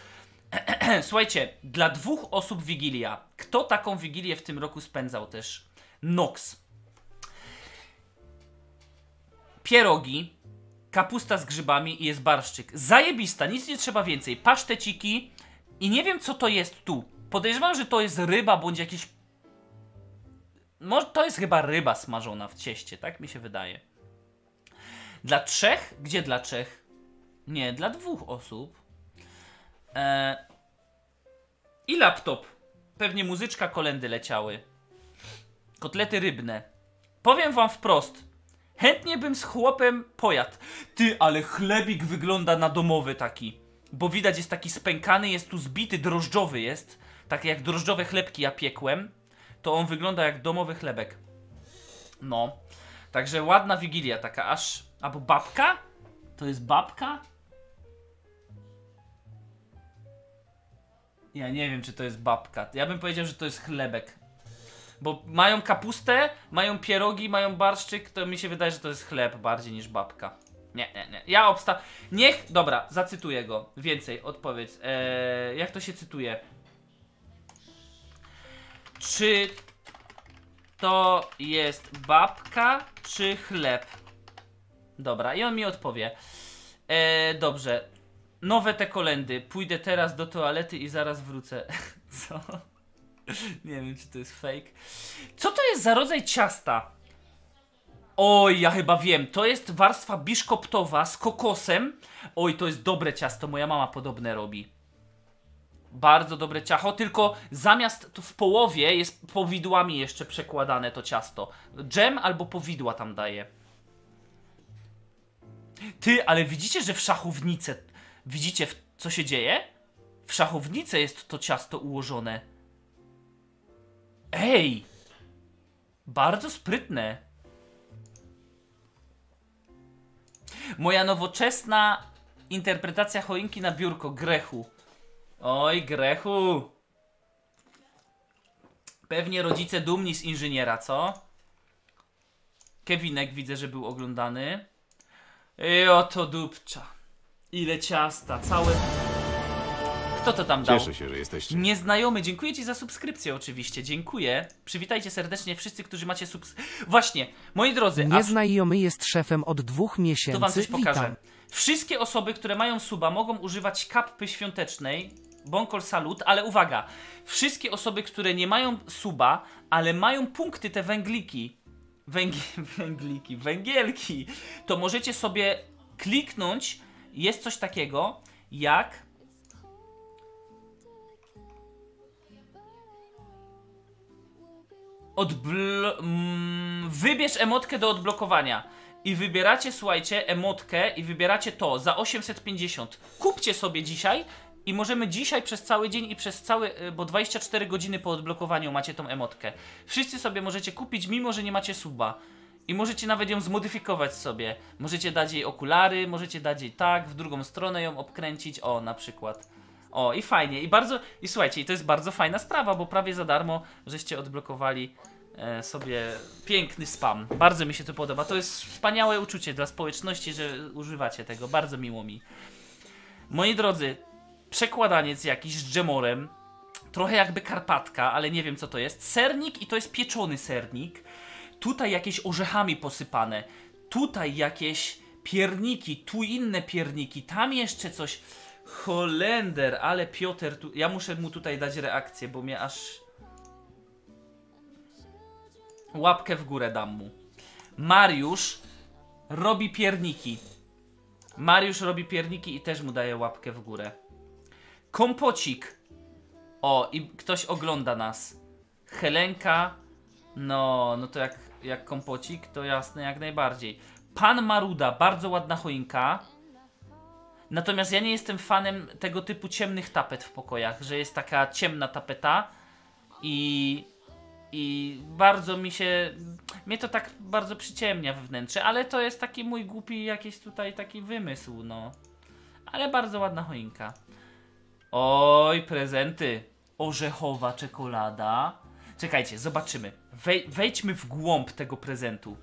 Słuchajcie, dla dwóch osób Wigilia. Kto taką Wigilię w tym roku spędzał też? Nox. Pierogi, kapusta z grzybami i jest barszczyk. Zajebista, nic nie trzeba więcej. Paszteciki i nie wiem co to jest tu. Podejrzewam, że to jest ryba bądź jakiś... Może to jest chyba ryba smażona w cieście, tak mi się wydaje. Dla trzech? Gdzie dla trzech? Nie, dla dwóch osób. Eee, I laptop. Pewnie muzyczka, kolendy leciały. Kotlety rybne. Powiem wam wprost. Chętnie bym z chłopem pojadł. Ty, ale chlebik wygląda na domowy taki. Bo widać jest taki spękany, jest tu zbity, drożdżowy jest. Tak jak drożdżowe chlebki ja piekłem. To on wygląda jak domowy chlebek. No. Także ładna wigilia taka aż... Albo babka? To jest babka? Ja nie wiem, czy to jest babka. Ja bym powiedział, że to jest chlebek. Bo mają kapustę, mają pierogi, mają barszczyk, to mi się wydaje, że to jest chleb bardziej niż babka. Nie, nie, nie. Ja obsta... Niech... Dobra, zacytuję go. Więcej, odpowiedź. Eee, jak to się cytuje? Czy to jest babka, czy chleb? Dobra, i on mi odpowie. Eee, dobrze. Nowe te kolendy. Pójdę teraz do toalety i zaraz wrócę. Co? Nie wiem, czy to jest fake. Co to jest za rodzaj ciasta? Oj, ja chyba wiem. To jest warstwa biszkoptowa z kokosem. Oj, to jest dobre ciasto. Moja mama podobne robi. Bardzo dobre ciacho, tylko zamiast w połowie jest powidłami jeszcze przekładane to ciasto. Dżem albo powidła tam daje. Ty, ale widzicie, że w szachownicę. Widzicie, co się dzieje? W szachownicę jest to ciasto ułożone. Ej! Bardzo sprytne. Moja nowoczesna interpretacja choinki na biurko Grechu. Oj, Grechu. Pewnie rodzice dumni z inżyniera, co? Kevinek widzę, że był oglądany. I oto dupcza. Ile ciasta, całe... Kto to tam dał? Cieszę się, że jesteście. Nieznajomy, dziękuję Ci za subskrypcję oczywiście, dziękuję. Przywitajcie serdecznie wszyscy, którzy macie subs... Właśnie, moi drodzy, a Nieznajomy jest szefem od dwóch miesięcy. to Wam coś pokażę. Witam. Wszystkie osoby, które mają suba mogą używać kapy świątecznej, Bonkol Salut, ale uwaga, wszystkie osoby, które nie mają suba, ale mają punkty te węgliki, węgi, węgliki, węgielki, to możecie sobie kliknąć, jest coś takiego jak Odblo... Mm, wybierz emotkę do odblokowania. I wybieracie, słuchajcie, emotkę i wybieracie to za 850. Kupcie sobie dzisiaj i możemy dzisiaj przez cały dzień i przez cały, y, bo 24 godziny po odblokowaniu macie tą emotkę. Wszyscy sobie możecie kupić, mimo że nie macie suba. I możecie nawet ją zmodyfikować sobie. Możecie dać jej okulary, możecie dać jej tak, w drugą stronę ją obkręcić, o na przykład. O, i fajnie, i bardzo, i słuchajcie, i to jest bardzo fajna sprawa, bo prawie za darmo żeście odblokowali e, sobie piękny spam. Bardzo mi się to podoba. To jest wspaniałe uczucie dla społeczności, że używacie tego. Bardzo miło mi. Moi drodzy, przekładaniec jakiś z dżemorem. Trochę jakby karpatka, ale nie wiem co to jest. Sernik i to jest pieczony sernik. Tutaj jakieś orzechami posypane. Tutaj jakieś pierniki, tu inne pierniki, tam jeszcze coś. Holender, ale Piotr tu. Ja muszę mu tutaj dać reakcję, bo mnie aż. Łapkę w górę dam mu. Mariusz robi pierniki. Mariusz robi pierniki i też mu daje łapkę w górę. Kompocik. O, i ktoś ogląda nas. Helenka. No, no to jak, jak kompocik, to jasne, jak najbardziej. Pan Maruda, bardzo ładna choinka. Natomiast ja nie jestem fanem tego typu ciemnych tapet w pokojach, że jest taka ciemna tapeta i I bardzo mi się. Mnie to tak bardzo przyciemnia we wnętrze, ale to jest taki mój głupi jakiś tutaj taki wymysł, no. Ale bardzo ładna choinka. Oj, prezenty. Orzechowa czekolada. Czekajcie, zobaczymy. Wej wejdźmy w głąb tego prezentu.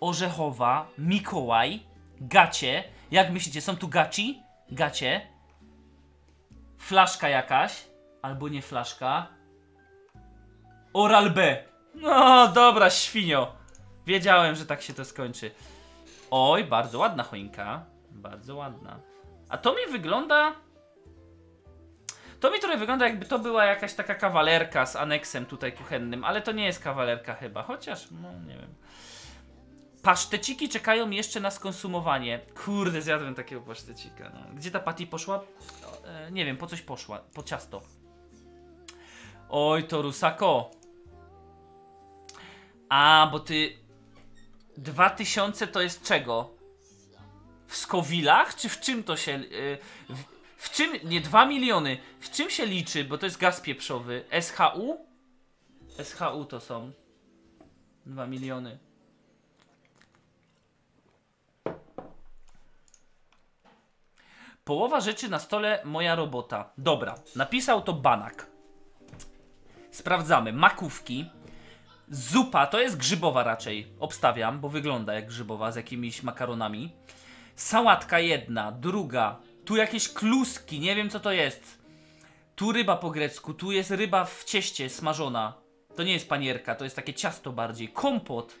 Orzechowa, Mikołaj, gacie. Jak myślicie, są tu gaci? Gacie. Flaszka jakaś. Albo nie flaszka. Oral B. No dobra, świnio. Wiedziałem, że tak się to skończy. Oj, bardzo ładna choinka. Bardzo ładna. A to mi wygląda... To mi trochę wygląda jakby to była jakaś taka kawalerka z aneksem tutaj kuchennym, ale to nie jest kawalerka chyba, chociaż, no nie wiem. Paszteciki czekają jeszcze na skonsumowanie. Kurde, zjadłem takiego pasztecika. No. Gdzie ta Patty poszła? O, e, nie wiem, po coś poszła. Po ciasto. Oj, to Rusako. A, bo ty... 2000 to jest czego? W Skowilach? Czy w czym to się... y, w, w czym... Nie, 2 miliony. W czym się liczy? Bo to jest gaz pieprzowy. SHU? SHU to są. 2 miliony. Połowa rzeczy na stole moja robota. Dobra, napisał to Banak. Sprawdzamy. Makówki. Zupa to jest grzybowa raczej. Obstawiam, bo wygląda jak grzybowa z jakimiś makaronami. Sałatka jedna, druga. Tu jakieś kluski, nie wiem co to jest. Tu ryba po grecku, tu jest ryba w cieście smażona. To nie jest panierka, to jest takie ciasto bardziej. Kompot.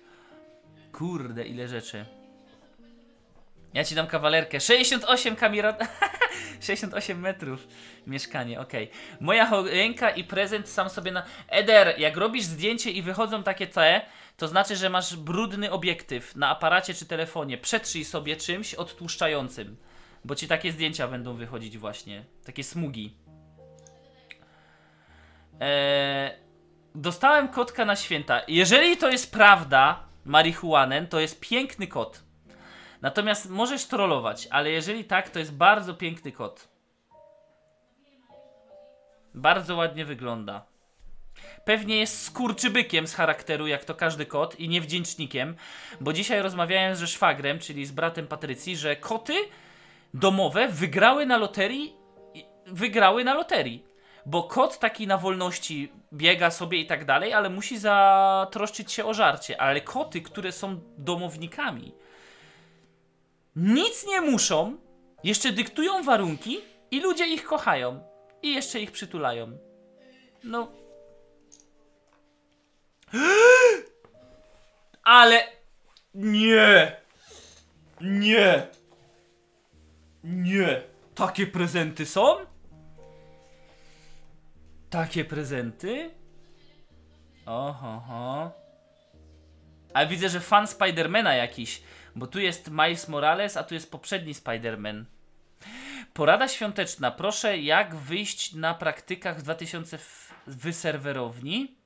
Kurde, ile rzeczy. Ja ci dam kawalerkę. 68 kamera... 68 metrów mieszkanie, okej. Moja choinka i prezent sam sobie na... Eder, jak robisz zdjęcie i wychodzą takie te, to znaczy, że masz brudny obiektyw na aparacie czy telefonie. Przetrzyj sobie czymś odtłuszczającym. Bo ci takie zdjęcia będą wychodzić właśnie. Takie smugi. Eee, dostałem kotka na święta. Jeżeli to jest prawda, marihuanen, to jest piękny kot. Natomiast możesz trollować, ale jeżeli tak, to jest bardzo piękny kot. Bardzo ładnie wygląda. Pewnie jest skurczybykiem z charakteru, jak to każdy kot, i niewdzięcznikiem, bo dzisiaj rozmawiałem ze szwagrem, czyli z bratem Patrycji, że koty domowe wygrały na loterii, wygrały na loterii. Bo kot taki na wolności biega sobie i tak dalej, ale musi zatroszczyć się o żarcie. Ale koty, które są domownikami, nic nie muszą, jeszcze dyktują warunki i ludzie ich kochają. I jeszcze ich przytulają. No. Ale. Nie! Nie! Nie! Takie prezenty są? Takie prezenty? Oho, ho. Ale widzę, że fan Spidermana jakiś. Bo tu jest Miles Morales, a tu jest poprzedni Spider-Man. Porada świąteczna. Proszę, jak wyjść na praktykach w 2000 w wyserwerowni?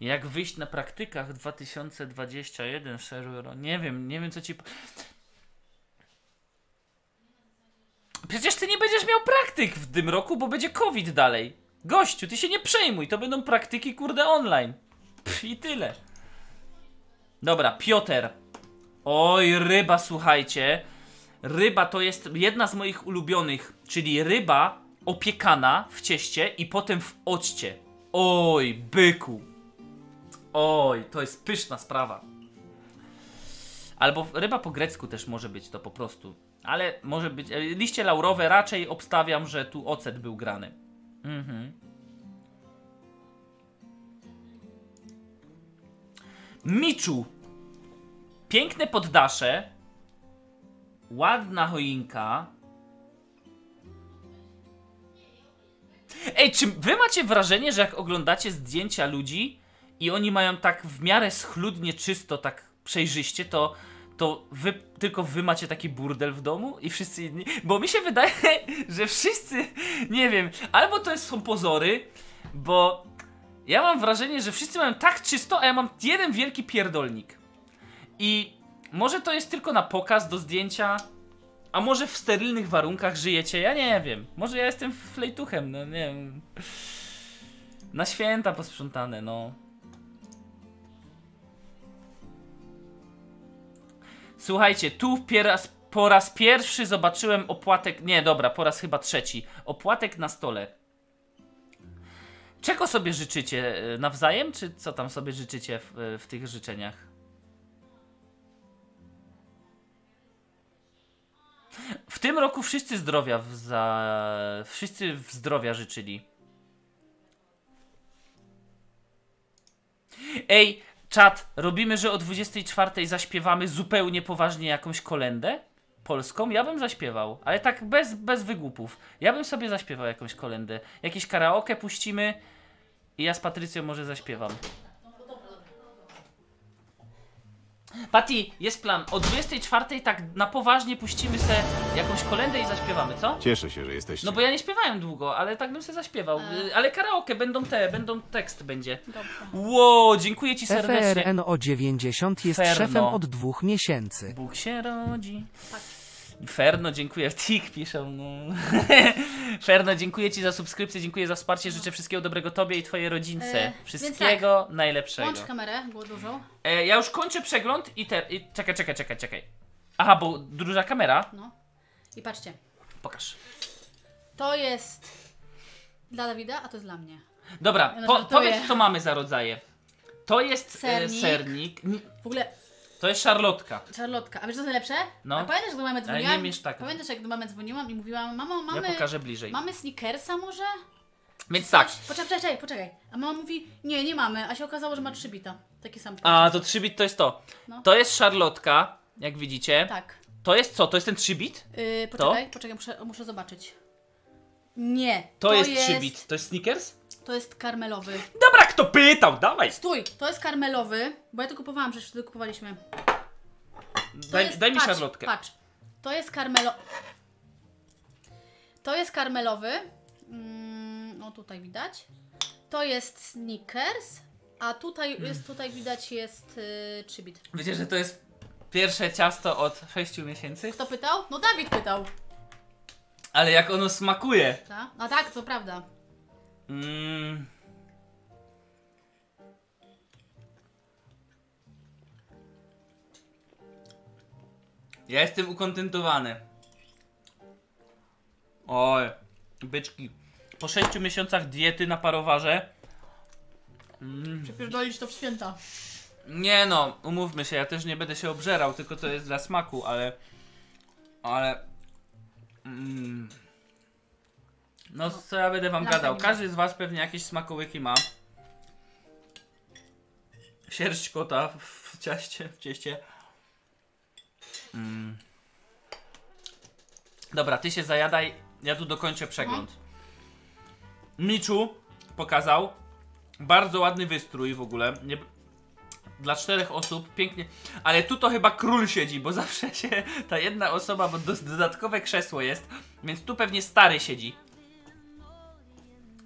Jak wyjść na praktykach 2021 serwer? Nie wiem, nie wiem co ci. po- Przecież ty nie będziesz miał praktyk w tym roku, bo będzie COVID dalej. Gościu, ty się nie przejmuj, to będą praktyki kurde online. Pff, I tyle. Dobra, Piotr. Oj, ryba, słuchajcie. Ryba to jest jedna z moich ulubionych, czyli ryba opiekana w cieście i potem w occie. Oj, byku. Oj, to jest pyszna sprawa. Albo ryba po grecku też może być to po prostu. Ale może być. e, Liście laurowe raczej obstawiam, że tu ocet był grany. Mhm. Miczu. Piękne poddasze. Ładna choinka. Ej, czy wy macie wrażenie, że jak oglądacie zdjęcia ludzi i oni mają tak w miarę schludnie, czysto, tak przejrzyście, to, to wy, tylko wy macie taki burdel w domu i wszyscy inni? Bo mi się wydaje, że wszyscy, nie wiem, albo to są pozory, bo ja mam wrażenie, że wszyscy mają tak czysto, a ja mam jeden wielki pierdolnik. I może to jest tylko na pokaz do zdjęcia, a może w sterylnych warunkach żyjecie, ja nie wiem. Może ja jestem flejtuchem, no nie wiem. Na święta posprzątane, no. Słuchajcie, tu pieras, po raz pierwszy zobaczyłem opłatek. Nie, dobra, po raz chyba trzeci. Opłatek na stole. Czego sobie życzycie e, nawzajem, czy co tam sobie życzycie w, e, w tych życzeniach? W tym roku wszyscy zdrowia w za... wszyscy w zdrowia życzyli. Ej, czat, robimy, że o 24 zaśpiewamy zupełnie poważnie jakąś kolendę polską? Ja bym zaśpiewał, ale tak bez, bez wygłupów. Ja bym sobie zaśpiewał jakąś kolendę. Jakieś karaoke puścimy i ja z Patrycją może zaśpiewam. Patty, jest plan. O 24 tak na poważnie puścimy se jakąś kolendę i zaśpiewamy, co? Cieszę się, że jesteście. No bo ja nie śpiewałem długo, ale tak bym se zaśpiewał. Y, Ale karaoke będą te, będą tekst będzie. Dobrze. Wow, dziękuję ci serdecznie. FRN o 90 jest Ferno. szefem od dwóch miesięcy. Bóg się rodzi. Tak. Ferno, dziękuję. Tik piszą, no. Ferno, dziękuję ci za subskrypcję, dziękuję za wsparcie. Życzę wszystkiego dobrego tobie i twojej rodzince. E, wszystkiego najlepszego. Łącz kamerę, było dużo. E, ja już kończę przegląd i te. I, czekaj, czekaj, czekaj, czekaj. Aha, bo duża kamera. No. I patrzcie. Pokaż. To jest dla Dawida, a to jest dla mnie. Dobra, Ja po, powiedz co mamy za rodzaje. To jest sernik. E, sernik. W ogóle To jest szarlotka. Szarlotka. A wiesz co jest najlepsze? No. A pamiętasz, jak do mamy Ale dzwoniłam? nie miesz tak. Pamiętasz, jak do mamy dzwoniłam i mówiłam, mamo, mamy... Ja pokażę bliżej. Mamy sneakersa może? Więc tak. Poczekaj, poczekaj, poczekaj. A mama mówi, nie, nie mamy, a się okazało, że ma trzy bita. Taki sam. A, to 3 bit to jest to. No. To jest szarlotka, jak widzicie. Tak. To jest co? To jest ten 3 bit? Yy, poczekaj, poczekaj, muszę, muszę zobaczyć. Nie. To, jest 3 bit. To jest sneakers? To jest karmelowy. Dobra, kto pytał? Dawaj. Stój, to jest karmelowy, bo ja to kupowałam, przecież wtedy kupowaliśmy. To Daj, jest, daj mi patrz, szarlotkę. Patrz, to jest karmelo... To jest karmelowy. Mm, o, tutaj widać. To jest sneakers, a tutaj jest, tutaj widać jest yy, 3 bit. Wiecie, że to jest pierwsze ciasto od 6 miesięcy? Kto pytał? No Dawid pytał. Ale jak ono smakuje. Ta? A tak, to prawda. Mm. Ja jestem ukontentowany. Oj, byczki. Po 6 miesiącach diety na parowarze. Mm. Przepierdolić to w święta. Nie no, umówmy się, ja też nie będę się obżerał, tylko to jest dla smaku, ale. Ale. Mm, no co ja będę wam gadał? Każdy z was pewnie jakieś smakołyki ma. Sierść kota w, w ciaście, w cieście. Mm. Dobra, ty się zajadaj, ja tu dokończę przegląd. Miczu pokazał bardzo ładny wystrój w ogóle. Nie, dla czterech osób, pięknie. Ale tu to chyba król siedzi, bo zawsze się ta jedna osoba, bo dodatkowe krzesło jest, więc tu pewnie stary siedzi.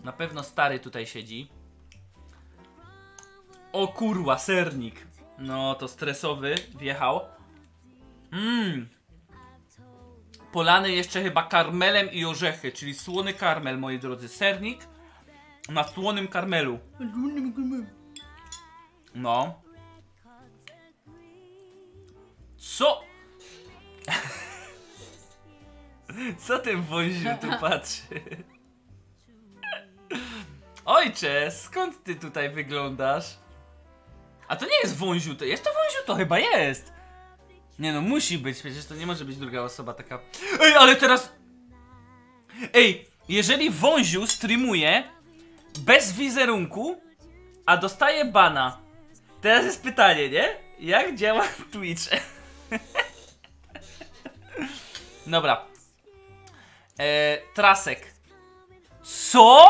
Na pewno stary tutaj siedzi. O kurwa, sernik. No to stresowy wjechał. Mmm. Polany jeszcze chyba karmelem i orzechy, czyli słony karmel, moi drodzy. Sernik na słonym karmelu. No. Co? Co ten wąziu tu patrzy? Ojcze, skąd ty tutaj wyglądasz? A to nie jest wąziu, to jest to wąziu, to chyba jest. Nie no, musi być, przecież to nie może być druga osoba taka. Ej, ale teraz. Ej, jeżeli wąziu streamuje bez wizerunku, a dostaje bana. Teraz jest pytanie, nie? Jak działa Twitch? Dobra. E, trasek. Co?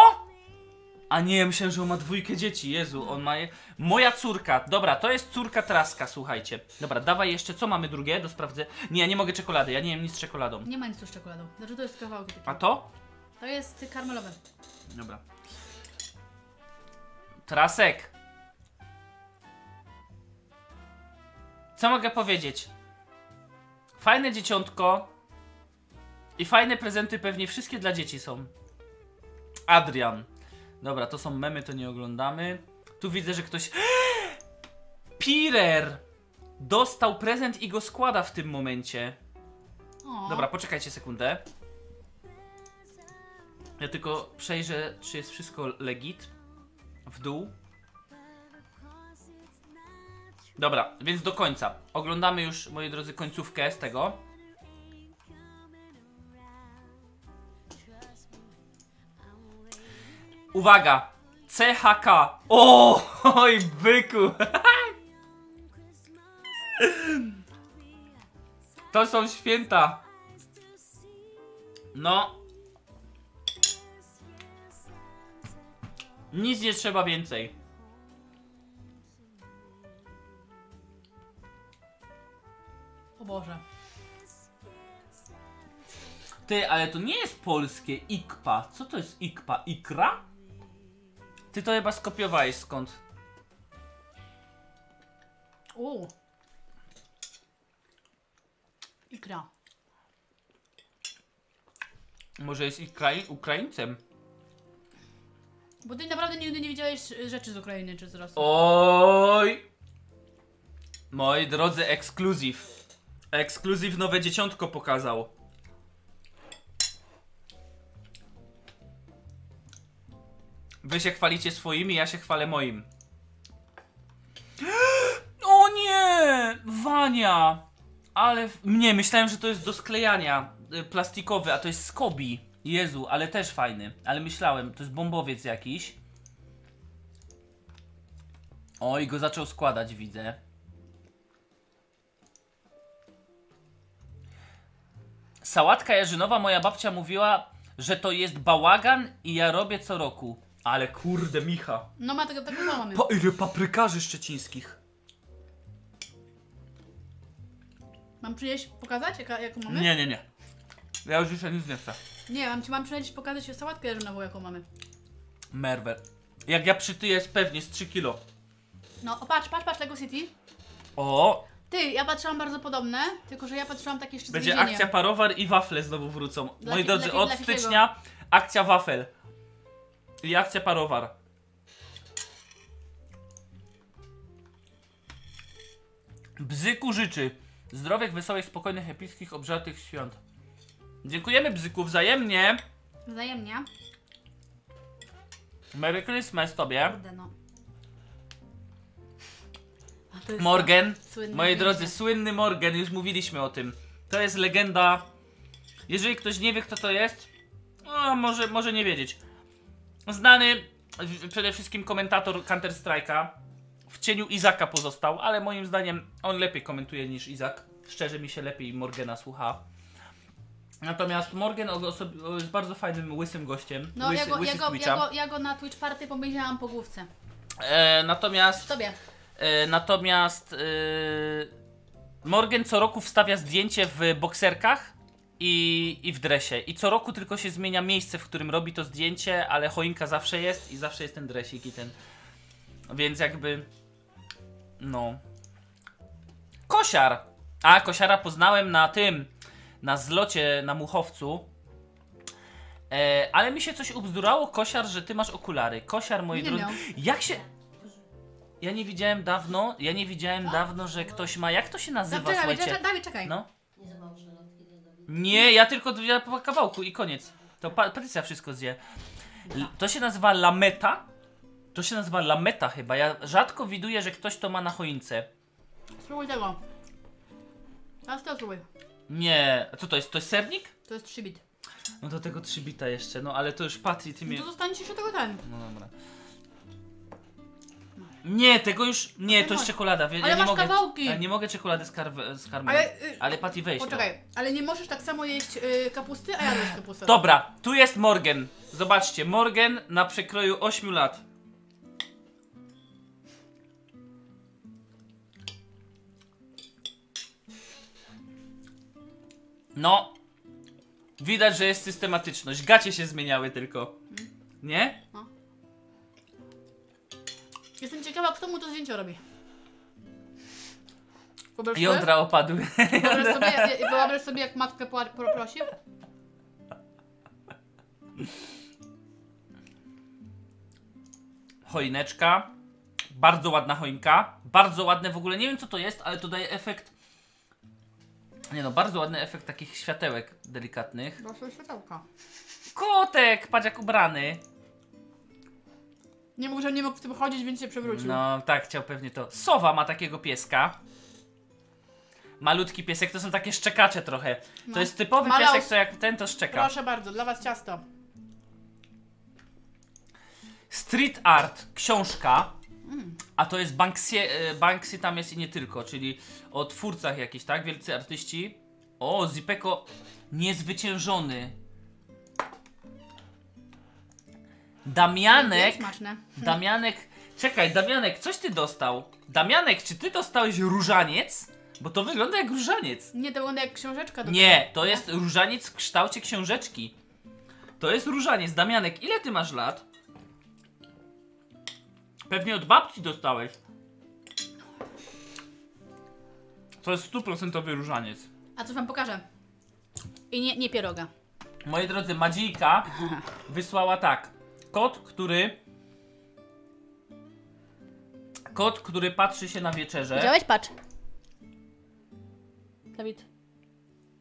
A nie, myślałem, że on ma dwójkę dzieci. Jezu, on ma. Je... Moja córka. Dobra, to jest córka Traska, słuchajcie. Dobra, dawaj jeszcze, co mamy drugie? Do sprawdzę. Nie, ja nie mogę czekolady, ja nie wiem nic z czekoladą. Nie ma nic tu z czekoladą. Znaczy to jest kawałki takie. A to? To jest karmelowe. Dobra. Trasek. Co mogę powiedzieć? Fajne dzieciątko. I fajne prezenty pewnie wszystkie dla dzieci są. Adrian. Dobra, to są memy, to nie oglądamy. Tu widzę, że ktoś... Pirer! Dostał prezent i go składa w tym momencie. Dobra, poczekajcie sekundę. Ja tylko przejrzę, czy jest wszystko legit. W dół. Dobra, więc do końca. Oglądamy już, moi drodzy, końcówkę z tego. Uwaga! CHK! O, oj, byku! To są święta. No. Nic nie trzeba więcej. O Boże. Ty, ale to nie jest polskie IKPA. Co to jest IKPA? Ikra? Ty to chyba skopiowałeś skąd? U. Ikra. Może jest Ikrai Ukraińcem? Bo ty naprawdę nigdy nie widziałeś rzeczy z Ukrainy czy z Rosji. Oj! Moi drodzy, ekskluzyw. Ekskluzyw nowe dzieciątko pokazał. Wy się chwalicie swoimi, ja się chwalę moim. O nie! Wania! Ale. Nie, myślałem, że to jest do sklejania y, plastikowy, a to jest skobi. Jezu, ale też fajny. Ale myślałem, to jest bombowiec jakiś. Oj, go zaczął składać, widzę. Sałatka jarzynowa, moja babcia mówiła, że to jest bałagan i ja robię co roku. Ale kurde, Micha. No ma tego taką mamy. Pa, ile paprykarzy szczecińskich. Mam przynieść, pokazać jaka, jaką mamy? Nie, nie, nie. Ja już dzisiaj nic nie chcę. Nie, mam ci mam przynieść pokazać sałatkę jarzynową jaką mamy. Merwer. Jak ja przytyję jest pewnie z 3 kilo. No, o, patrz, patrz, patrz Lego City. O, Ty, ja patrzyłam bardzo podobne, tylko że ja patrzyłam takie jeszcze z będzie więzieniem. akcja parowar i wafle znowu wrócą. Dla Moi drodzy, dla od dla stycznia akcja wafel. I akcja parowar. Bzyku życzy zdrowych, wesołych, spokojnych, epickich, obżartych świąt. Dziękujemy Bzyku wzajemnie. Wzajemnie. Merry Christmas tobie. Kurde no. A to jest Morgan. Moi drodzy, słynny Morgan, już mówiliśmy o tym. To jest legenda. Jeżeli ktoś nie wie, kto to jest, no, może, może nie wiedzieć. Znany w- przede wszystkim komentator Counter-Strike'a. W cieniu Izaka pozostał, ale moim zdaniem on lepiej komentuje niż Izak. Szczerze mi się lepiej Morgana słucha. Natomiast Morgan jest bardzo fajnym, łysym gościem. No, łysy, ja, go, ja, łysy z go, ja, go, ja go na Twitch Party pomyślałam po główce. E, natomiast Tobie. E, natomiast e, Morgan co roku wstawia zdjęcie w bokserkach i, i w dresie. I co roku tylko się zmienia miejsce, w którym robi to zdjęcie, ale choinka zawsze jest i zawsze jest ten dresik i ten. Więc jakby. No. Kosiar! A, kosiara poznałem na tym. Na zlocie na muchowcu. E, ale mi się coś ubzdurało, kosiar, że ty masz okulary. Kosiar, moi drodzy. Jak się. Ja nie widziałem dawno, ja nie widziałem dawno, że ktoś ma. Jak to się nazywa, Czekaj, słuchajcie? czekaj, Dawid, czekaj. No. Nie, ja tylko ja po kawałku i koniec. To pa Patrycja wszystko zje. L to się nazywa lameta. To się nazywa lameta chyba. Ja rzadko widuję, że ktoś to ma na choince. Spróbuj tego. Teraz to spróbuj. Nie. Co to jest? To jest sernik? To jest 3 bit. No do tego 3 bita jeszcze, no ale to już Patry, ty mnie... No to zostanie ci jeszcze tego ten. No dobra. Nie, tego już... Nie, to jest czekolada. Ja Ale nie masz mogę, kawałki. Ale nie mogę czekolady z, karwe, z karmelem. Ale, y, Ale Patty weź. no. Poczekaj, ale nie możesz tak samo jeść y, kapusty, a ja jadłeś kapustę. Dobra, tu jest Morgan. Zobaczcie, Morgan na przekroju 8 lat. No, widać, że jest systematyczność. Gacie się zmieniały tylko. Nie? Jestem ciekawa, kto mu to zdjęcie robi. Wyobraź sobie, Jądra opadły. wyobraź sobie, jak- wyobraź sobie jak matkę po- pro- prosi. choineczka. Bardzo ładna choinka. Bardzo ładne w ogóle. Nie wiem co to jest, ale to daje efekt. Nie no, bardzo ładny efekt takich światełek delikatnych. Proszę światełka. Kotek, patrz jak ubrany. Nie mógł, że nie mógł w tym chodzić, więc się przewrócił. No tak, chciał pewnie to. Sowa ma takiego pieska. Malutki piesek, to są takie szczekacze trochę. To No. jest typowy Malaus. piesek, to jak ten to szczeka. Proszę bardzo, dla was ciasto. Street art, książka. A to jest Banksy, e, Banksy tam jest i nie tylko, czyli o twórcach jakichś, tak? Wielcy artyści. O, Zipeko niezwyciężony. Damianek. Smaczne. Damianek. Czekaj, Damianek, coś ty dostał? Damianek, czy ty dostałeś różaniec? Bo to wygląda jak różaniec. Nie, to wygląda jak książeczka. do Nie, to jest różaniec w kształcie książeczki. To jest różaniec. Damianek, ile ty masz lat? Pewnie od babci dostałeś. To jest stuprocentowy różaniec. A coś wam pokażę. I nie, nie pieroga. Moi drodzy, Madzijka wysłała tak. Kot, który... Kot, który patrzy się na wieczerze. Widziałeś? Patrz. Dawid.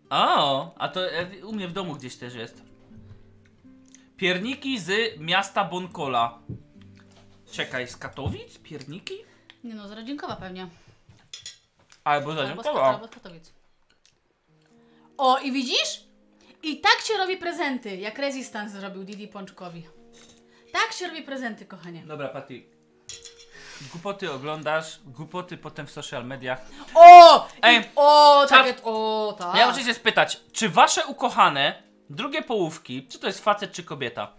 O, a to e, u mnie w domu gdzieś też jest. Pierniki z miasta Bonkola. Czekaj, z Katowic? Pierniki? Nie no, z Rodzinkowa pewnie. Albo z Albo z, Kat- Radiokowa. albo z Katowic. O, i widzisz? I tak się robi prezenty, jak Resistance zrobił Didi Pączkowi. Tak się robi prezenty, kochanie. Dobra, Patty. Głupoty oglądasz, głupoty potem w social mediach. O! Ej, o, czat- takie, o, tak. Ja muszę się spytać, czy wasze ukochane, drugie połówki, czy to jest facet, czy kobieta,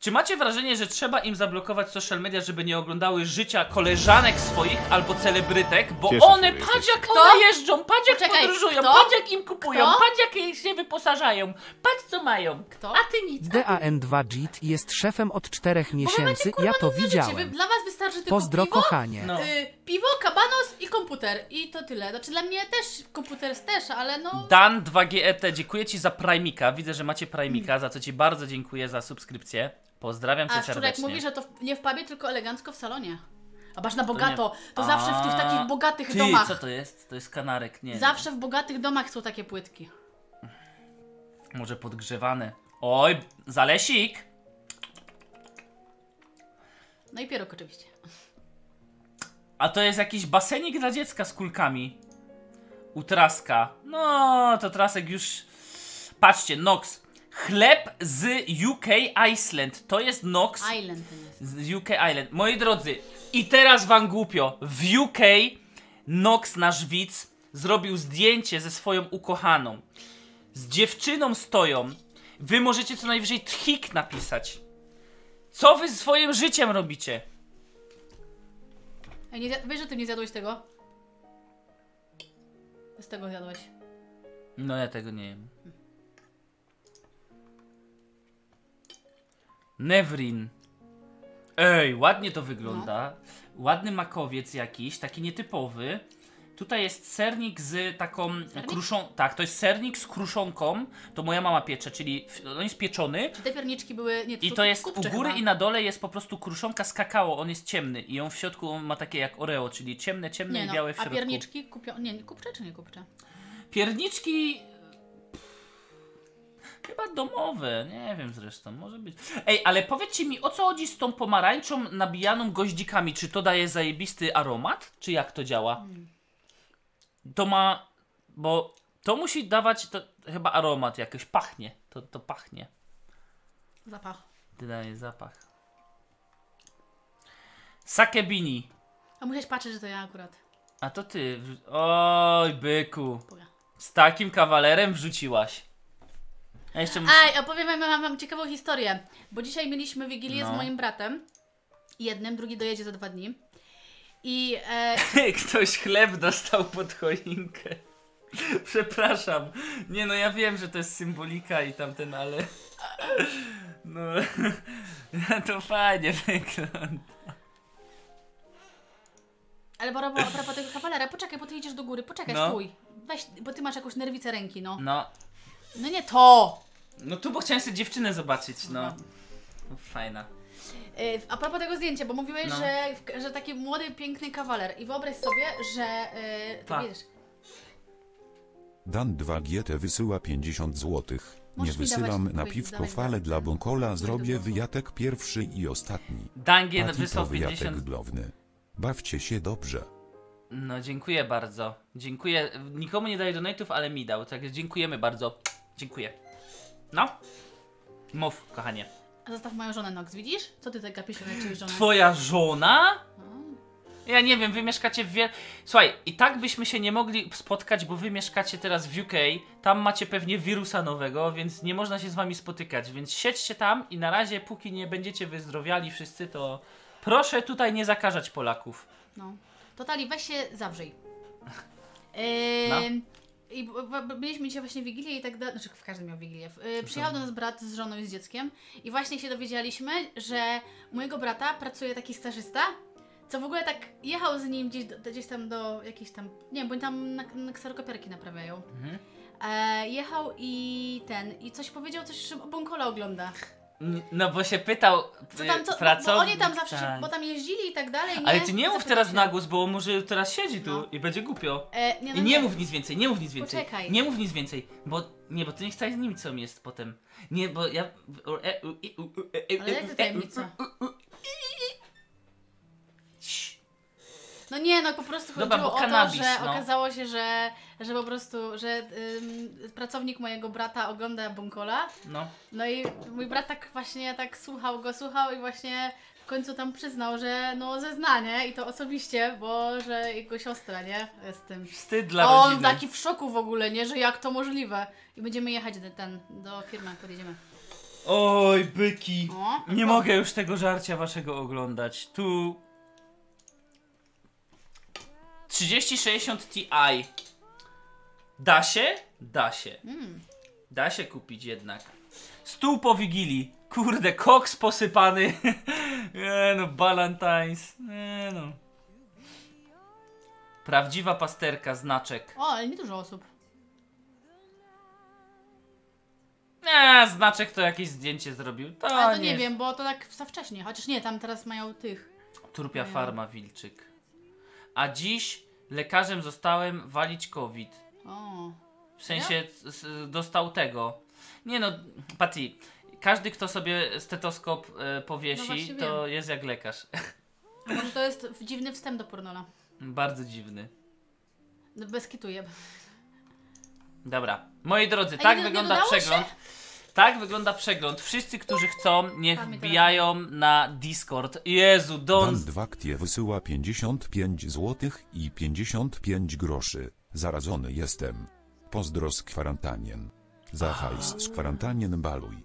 czy macie wrażenie, że trzeba im zablokować social media, żeby nie oglądały życia koleżanek swoich albo celebrytek, bo Cieszę się, one, że patrz jesteś- jak Kto? jeżdżą, patrz jak Poczekaj, podróżują, kto? patrz jak im kupują, Kto? patrz jak się wyposażają, patrz co mają, Kto? a ty nic. DAN2JIT jest szefem od czterech miesięcy, macie, kurwa, ja to. Wy, widziałem. dla was wystarczy tylko Pozdro piwo, kochanie. No. y, piwo, kabanos i komputer. I to tyle. Znaczy dla mnie też komputer też, ale no... Dan 2GET, E dziękuję ci za Primika, widzę, że macie Primika, za co ci bardzo dziękuję za subskrypcję. Pozdrawiam cię A Szczurek serdecznie. mówi, że to w- nie w pubie, tylko elegancko w salonie. A masz na bogato. To, nie- zawsze w tych takich bogatych Ty, domach. co to jest? To jest kanarek, nie. Zawsze w bogatych domach są takie płytki. Może podgrzewane. Oj, zalesik! No i pieróg oczywiście. A to jest jakiś basenik dla dziecka z kulkami. U Traska. No, to Trasek już... Patrzcie, Nox. Chleb z UK Iceland. To jest Nox Island z UK Island. Moi drodzy, i teraz wam głupio. W UK Nox, nasz widz, zrobił zdjęcie ze swoją ukochaną. Z dziewczyną stoją. Wy możecie co najwyżej tchik napisać. Co wy z swoim życiem robicie? Ej, nie, wiesz, że ty nie zjadłeś tego? Z tego zjadłeś. No ja tego nie wiem. Nevrin. Ej, ładnie to wygląda. Ładny makowiec jakiś, taki nietypowy. Tutaj jest sernik z taką kruszą. Tak, to jest sernik z kruszonką. To moja mama piecze, czyli on jest pieczony. Czy te pierniczki były... Nie, I to jest u góry chyba. i na dole jest po prostu kruszonka z kakao. On jest ciemny i on w środku on ma takie jak Oreo, czyli ciemne, ciemne Nie i no, białe w a środku. pierniczki kupią... Nie, nie kupcze czy nie kupcze? Pierniczki. Chyba domowe, nie wiem zresztą, może być. Ej, ale powiedzcie mi, o co chodzi z tą pomarańczą nabijaną goździkami? Czy to daje zajebisty aromat? Czy jak to działa? To ma. Bo to musi dawać to, chyba aromat jakoś, pachnie. To, to pachnie. Zapach. Daje zapach. Sakebini. A musiałeś patrzeć, że to ja akurat. A to ty. Oj, byku. Z takim kawalerem wrzuciłaś. A jeszcze. Ej, opowiem wam, mam, mam ciekawą historię. Bo dzisiaj mieliśmy wigilię No. z moim bratem. Jednym, drugi dojedzie za dwa dni. I e, Ktoś chleb dostał pod choinkę. Przepraszam. Nie no, ja wiem, że to jest symbolika i tamten, ale... No... To fajnie wygląda. Ale bo, propos tego kawalera, poczekaj, bo ty idziesz do góry, poczekaj, No. stój. Weź, bo ty masz jakąś nerwicę ręki, no. No... No nie to! No tu, bo chciałem sobie dziewczynę zobaczyć, no. Fajna. Y, A propos tego zdjęcia, bo mówiłeś, No. że, że taki młody, piękny kawaler. I wyobraź sobie, że y, ty Tak. wiesz, Dan 2GT wysyła 50 złotych. Nie Możesz mi dawać wysyłam na odpowiedź, piwko fale dla Bonkola, zrobię wyjatek pierwszy i ostatni. Dangiel Pati to wysłał wyjatek 50. główny. Bawcie się dobrze. No dziękuję bardzo. Dziękuję. Nikomu nie daję donate'ów, ale mi dał. Także dziękujemy bardzo. Dziękuję. No. Mów, kochanie. a zostaw moją żonę Nox, widzisz? Co ty tak gapisz na czyjąś żonę? Twoja żona? Ja nie wiem, wy mieszkacie w wiel... Słuchaj, i tak byśmy się nie mogli spotkać, bo wy mieszkacie teraz w UK, tam macie pewnie wirusa nowego, więc nie można się z wami spotykać, więc siedźcie tam i na razie, póki nie będziecie wyzdrowiali wszyscy, to proszę tutaj nie zakażać Polaków. No. Totali, weź się zawrzyj. No. I byliśmy dzisiaj właśnie w Wigilię i tak dalej, znaczy w każdym miał Wigilię. Yy, przyjechał do nas brat z żoną i z dzieckiem i właśnie się dowiedzieliśmy, że mojego brata pracuje taki stażysta, co w ogóle tak jechał z nim gdzieś, do, gdzieś tam do jakiejś tam, nie bo oni tam na, na kserokopiarki naprawiają. Mhm. E, jechał i ten, i coś powiedział, coś, że Bonkola ogląda. No bo się pytał Co tam, co, y, bo, bo pracownik, oni tam zawsze się, tak. bo tam jeździli i tak dalej, nie? Ale ty nie mów teraz na głos, bo może teraz siedzi tu No. i będzie głupio. E, nie, no I nie mów nic więcej, nie mów nic więcej. Poczekaj. Nie mów nic więcej, bo nie, bo ty nie chcesz z nim co jest potem. Nie, bo ja. Ale jak to tajemnica? No nie, no po prostu Dobra, chodziło bo o cannabis, to, że no. okazało się, że, że po prostu, że ym, pracownik mojego brata ogląda Bonkola. No. No i mój brat tak właśnie tak słuchał go, słuchał i właśnie w końcu tam przyznał, że no zeznanie i to osobiście, bo że jego siostra, nie? Jest tym. Wstyd dla A on rodziny. taki w szoku w ogóle, nie? Że jak to możliwe. I będziemy jechać do, ten, do firmy, podjedziemy. Oj, byki. O, Nie o. mogę już tego żarcia waszego oglądać. Tu. 3060 Ti. Da się? Da się. Mm. Da się kupić jednak. Stół po wigilii. Kurde, koks posypany. Nie no, Valentine's. Nie no. Prawdziwa pasterka, znaczek. O, ale nie dużo osób. Nie, znaczek to jakieś zdjęcie zrobił. To, Ale to nie, nie wiem, bo to tak za wcześnie. Chociaż nie, tam teraz mają tych. Trupia Nie. farma Wilczyk. A dziś lekarzem zostałem walić COVID. O. W sensie s- dostał tego. Nie no, Patty, każdy kto sobie stetoskop e, No powiesi, właśnie to jest jak lekarz. A może to jest dziwny wstęp do pornola. Bardzo dziwny. No, Bez kituje. Dobra, moi drodzy, A tak nie- nie wygląda dodało się? Tak wygląda przegląd. Wszyscy, którzy chcą, niech wbijają na Discord. Jezu, Don. Dan 2GT wysyła 55 złotych i 55 groszy. Zarazony jestem. Pozdro z kwarantanien. Za hajs z kwarantanien baluj.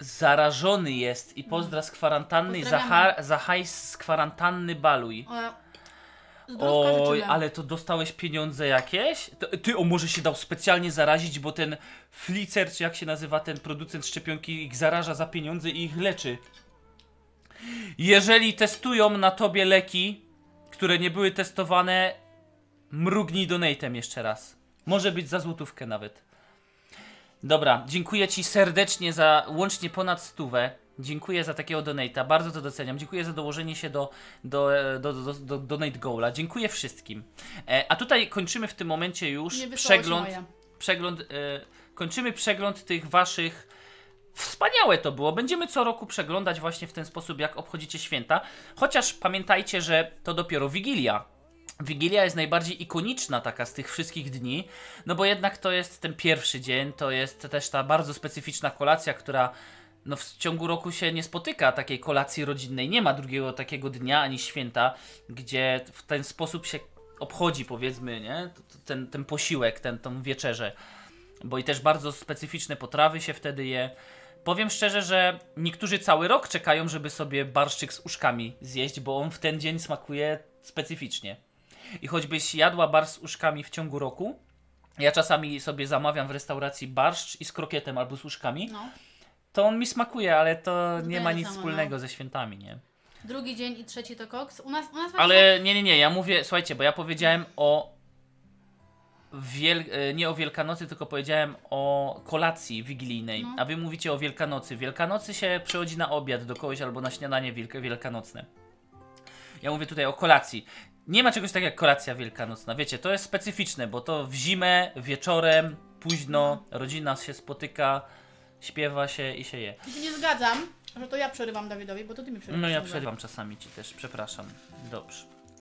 Zarażony jest i pozdra z kwarantanny i za, ha- za hajs z kwarantanny baluj. O, zdrówka Oj, ale to dostałeś pieniądze jakieś? To, ty, o może się dał specjalnie zarazić, bo ten Flicer, czy jak się nazywa ten producent szczepionki, ich zaraża za pieniądze i ich leczy. Jeżeli testują na tobie leki, które nie były testowane, mrugnij donatem jeszcze raz. Może być za złotówkę nawet. Dobra, dziękuję Ci serdecznie za łącznie ponad stówę. Dziękuję za takiego donata, bardzo to doceniam. Dziękuję za dołożenie się do, do, do, do, do, do donate goala. Dziękuję wszystkim. E, a tutaj kończymy w tym momencie już przegląd. przegląd e, kończymy przegląd tych waszych. Wspaniałe to było. Będziemy co roku przeglądać właśnie w ten sposób, jak obchodzicie święta. Chociaż pamiętajcie, że to dopiero Wigilia. Wigilia jest najbardziej ikoniczna taka z tych wszystkich dni, no bo jednak to jest ten pierwszy dzień, to jest też ta bardzo specyficzna kolacja, która no w ciągu roku się nie spotyka takiej kolacji rodzinnej. Nie ma drugiego takiego dnia ani święta, gdzie w ten sposób się obchodzi, powiedzmy, nie? Ten, ten posiłek, ten, tą wieczerzę. Bo i też bardzo specyficzne potrawy się wtedy je. Powiem szczerze, że niektórzy cały rok czekają, żeby sobie barszczyk z uszkami zjeść, bo on w ten dzień smakuje specyficznie. I choćbyś jadła barsz z uszkami w ciągu roku, ja czasami sobie zamawiam w restauracji barszcz i z krokietem albo z uszkami, No. To on mi smakuje, ale to nie ma nic wspólnego no. ze świętami, nie? Drugi dzień i trzeci to koks. U nas, u nas właśnie... Ale nie, nie, nie, ja mówię, słuchajcie, bo ja powiedziałem o wiel... e, nie o Wielkanocy, tylko powiedziałem o kolacji wigilijnej, No. a wy mówicie o Wielkanocy. Wielkanocy się przychodzi na obiad do kogoś albo na śniadanie wielk wielkanocne. Ja mówię tutaj o kolacji. Nie ma czegoś takiego jak kolacja wielkanocna. Wiecie, to jest specyficzne, bo to w zimę, wieczorem, późno, rodzina się spotyka, śpiewa się i się je. I się nie zgadzam, że to ja przerywam Dawidowi, bo to ty mi przerywasz. No ja przerywam czasami ci też, przepraszam. Dobrze.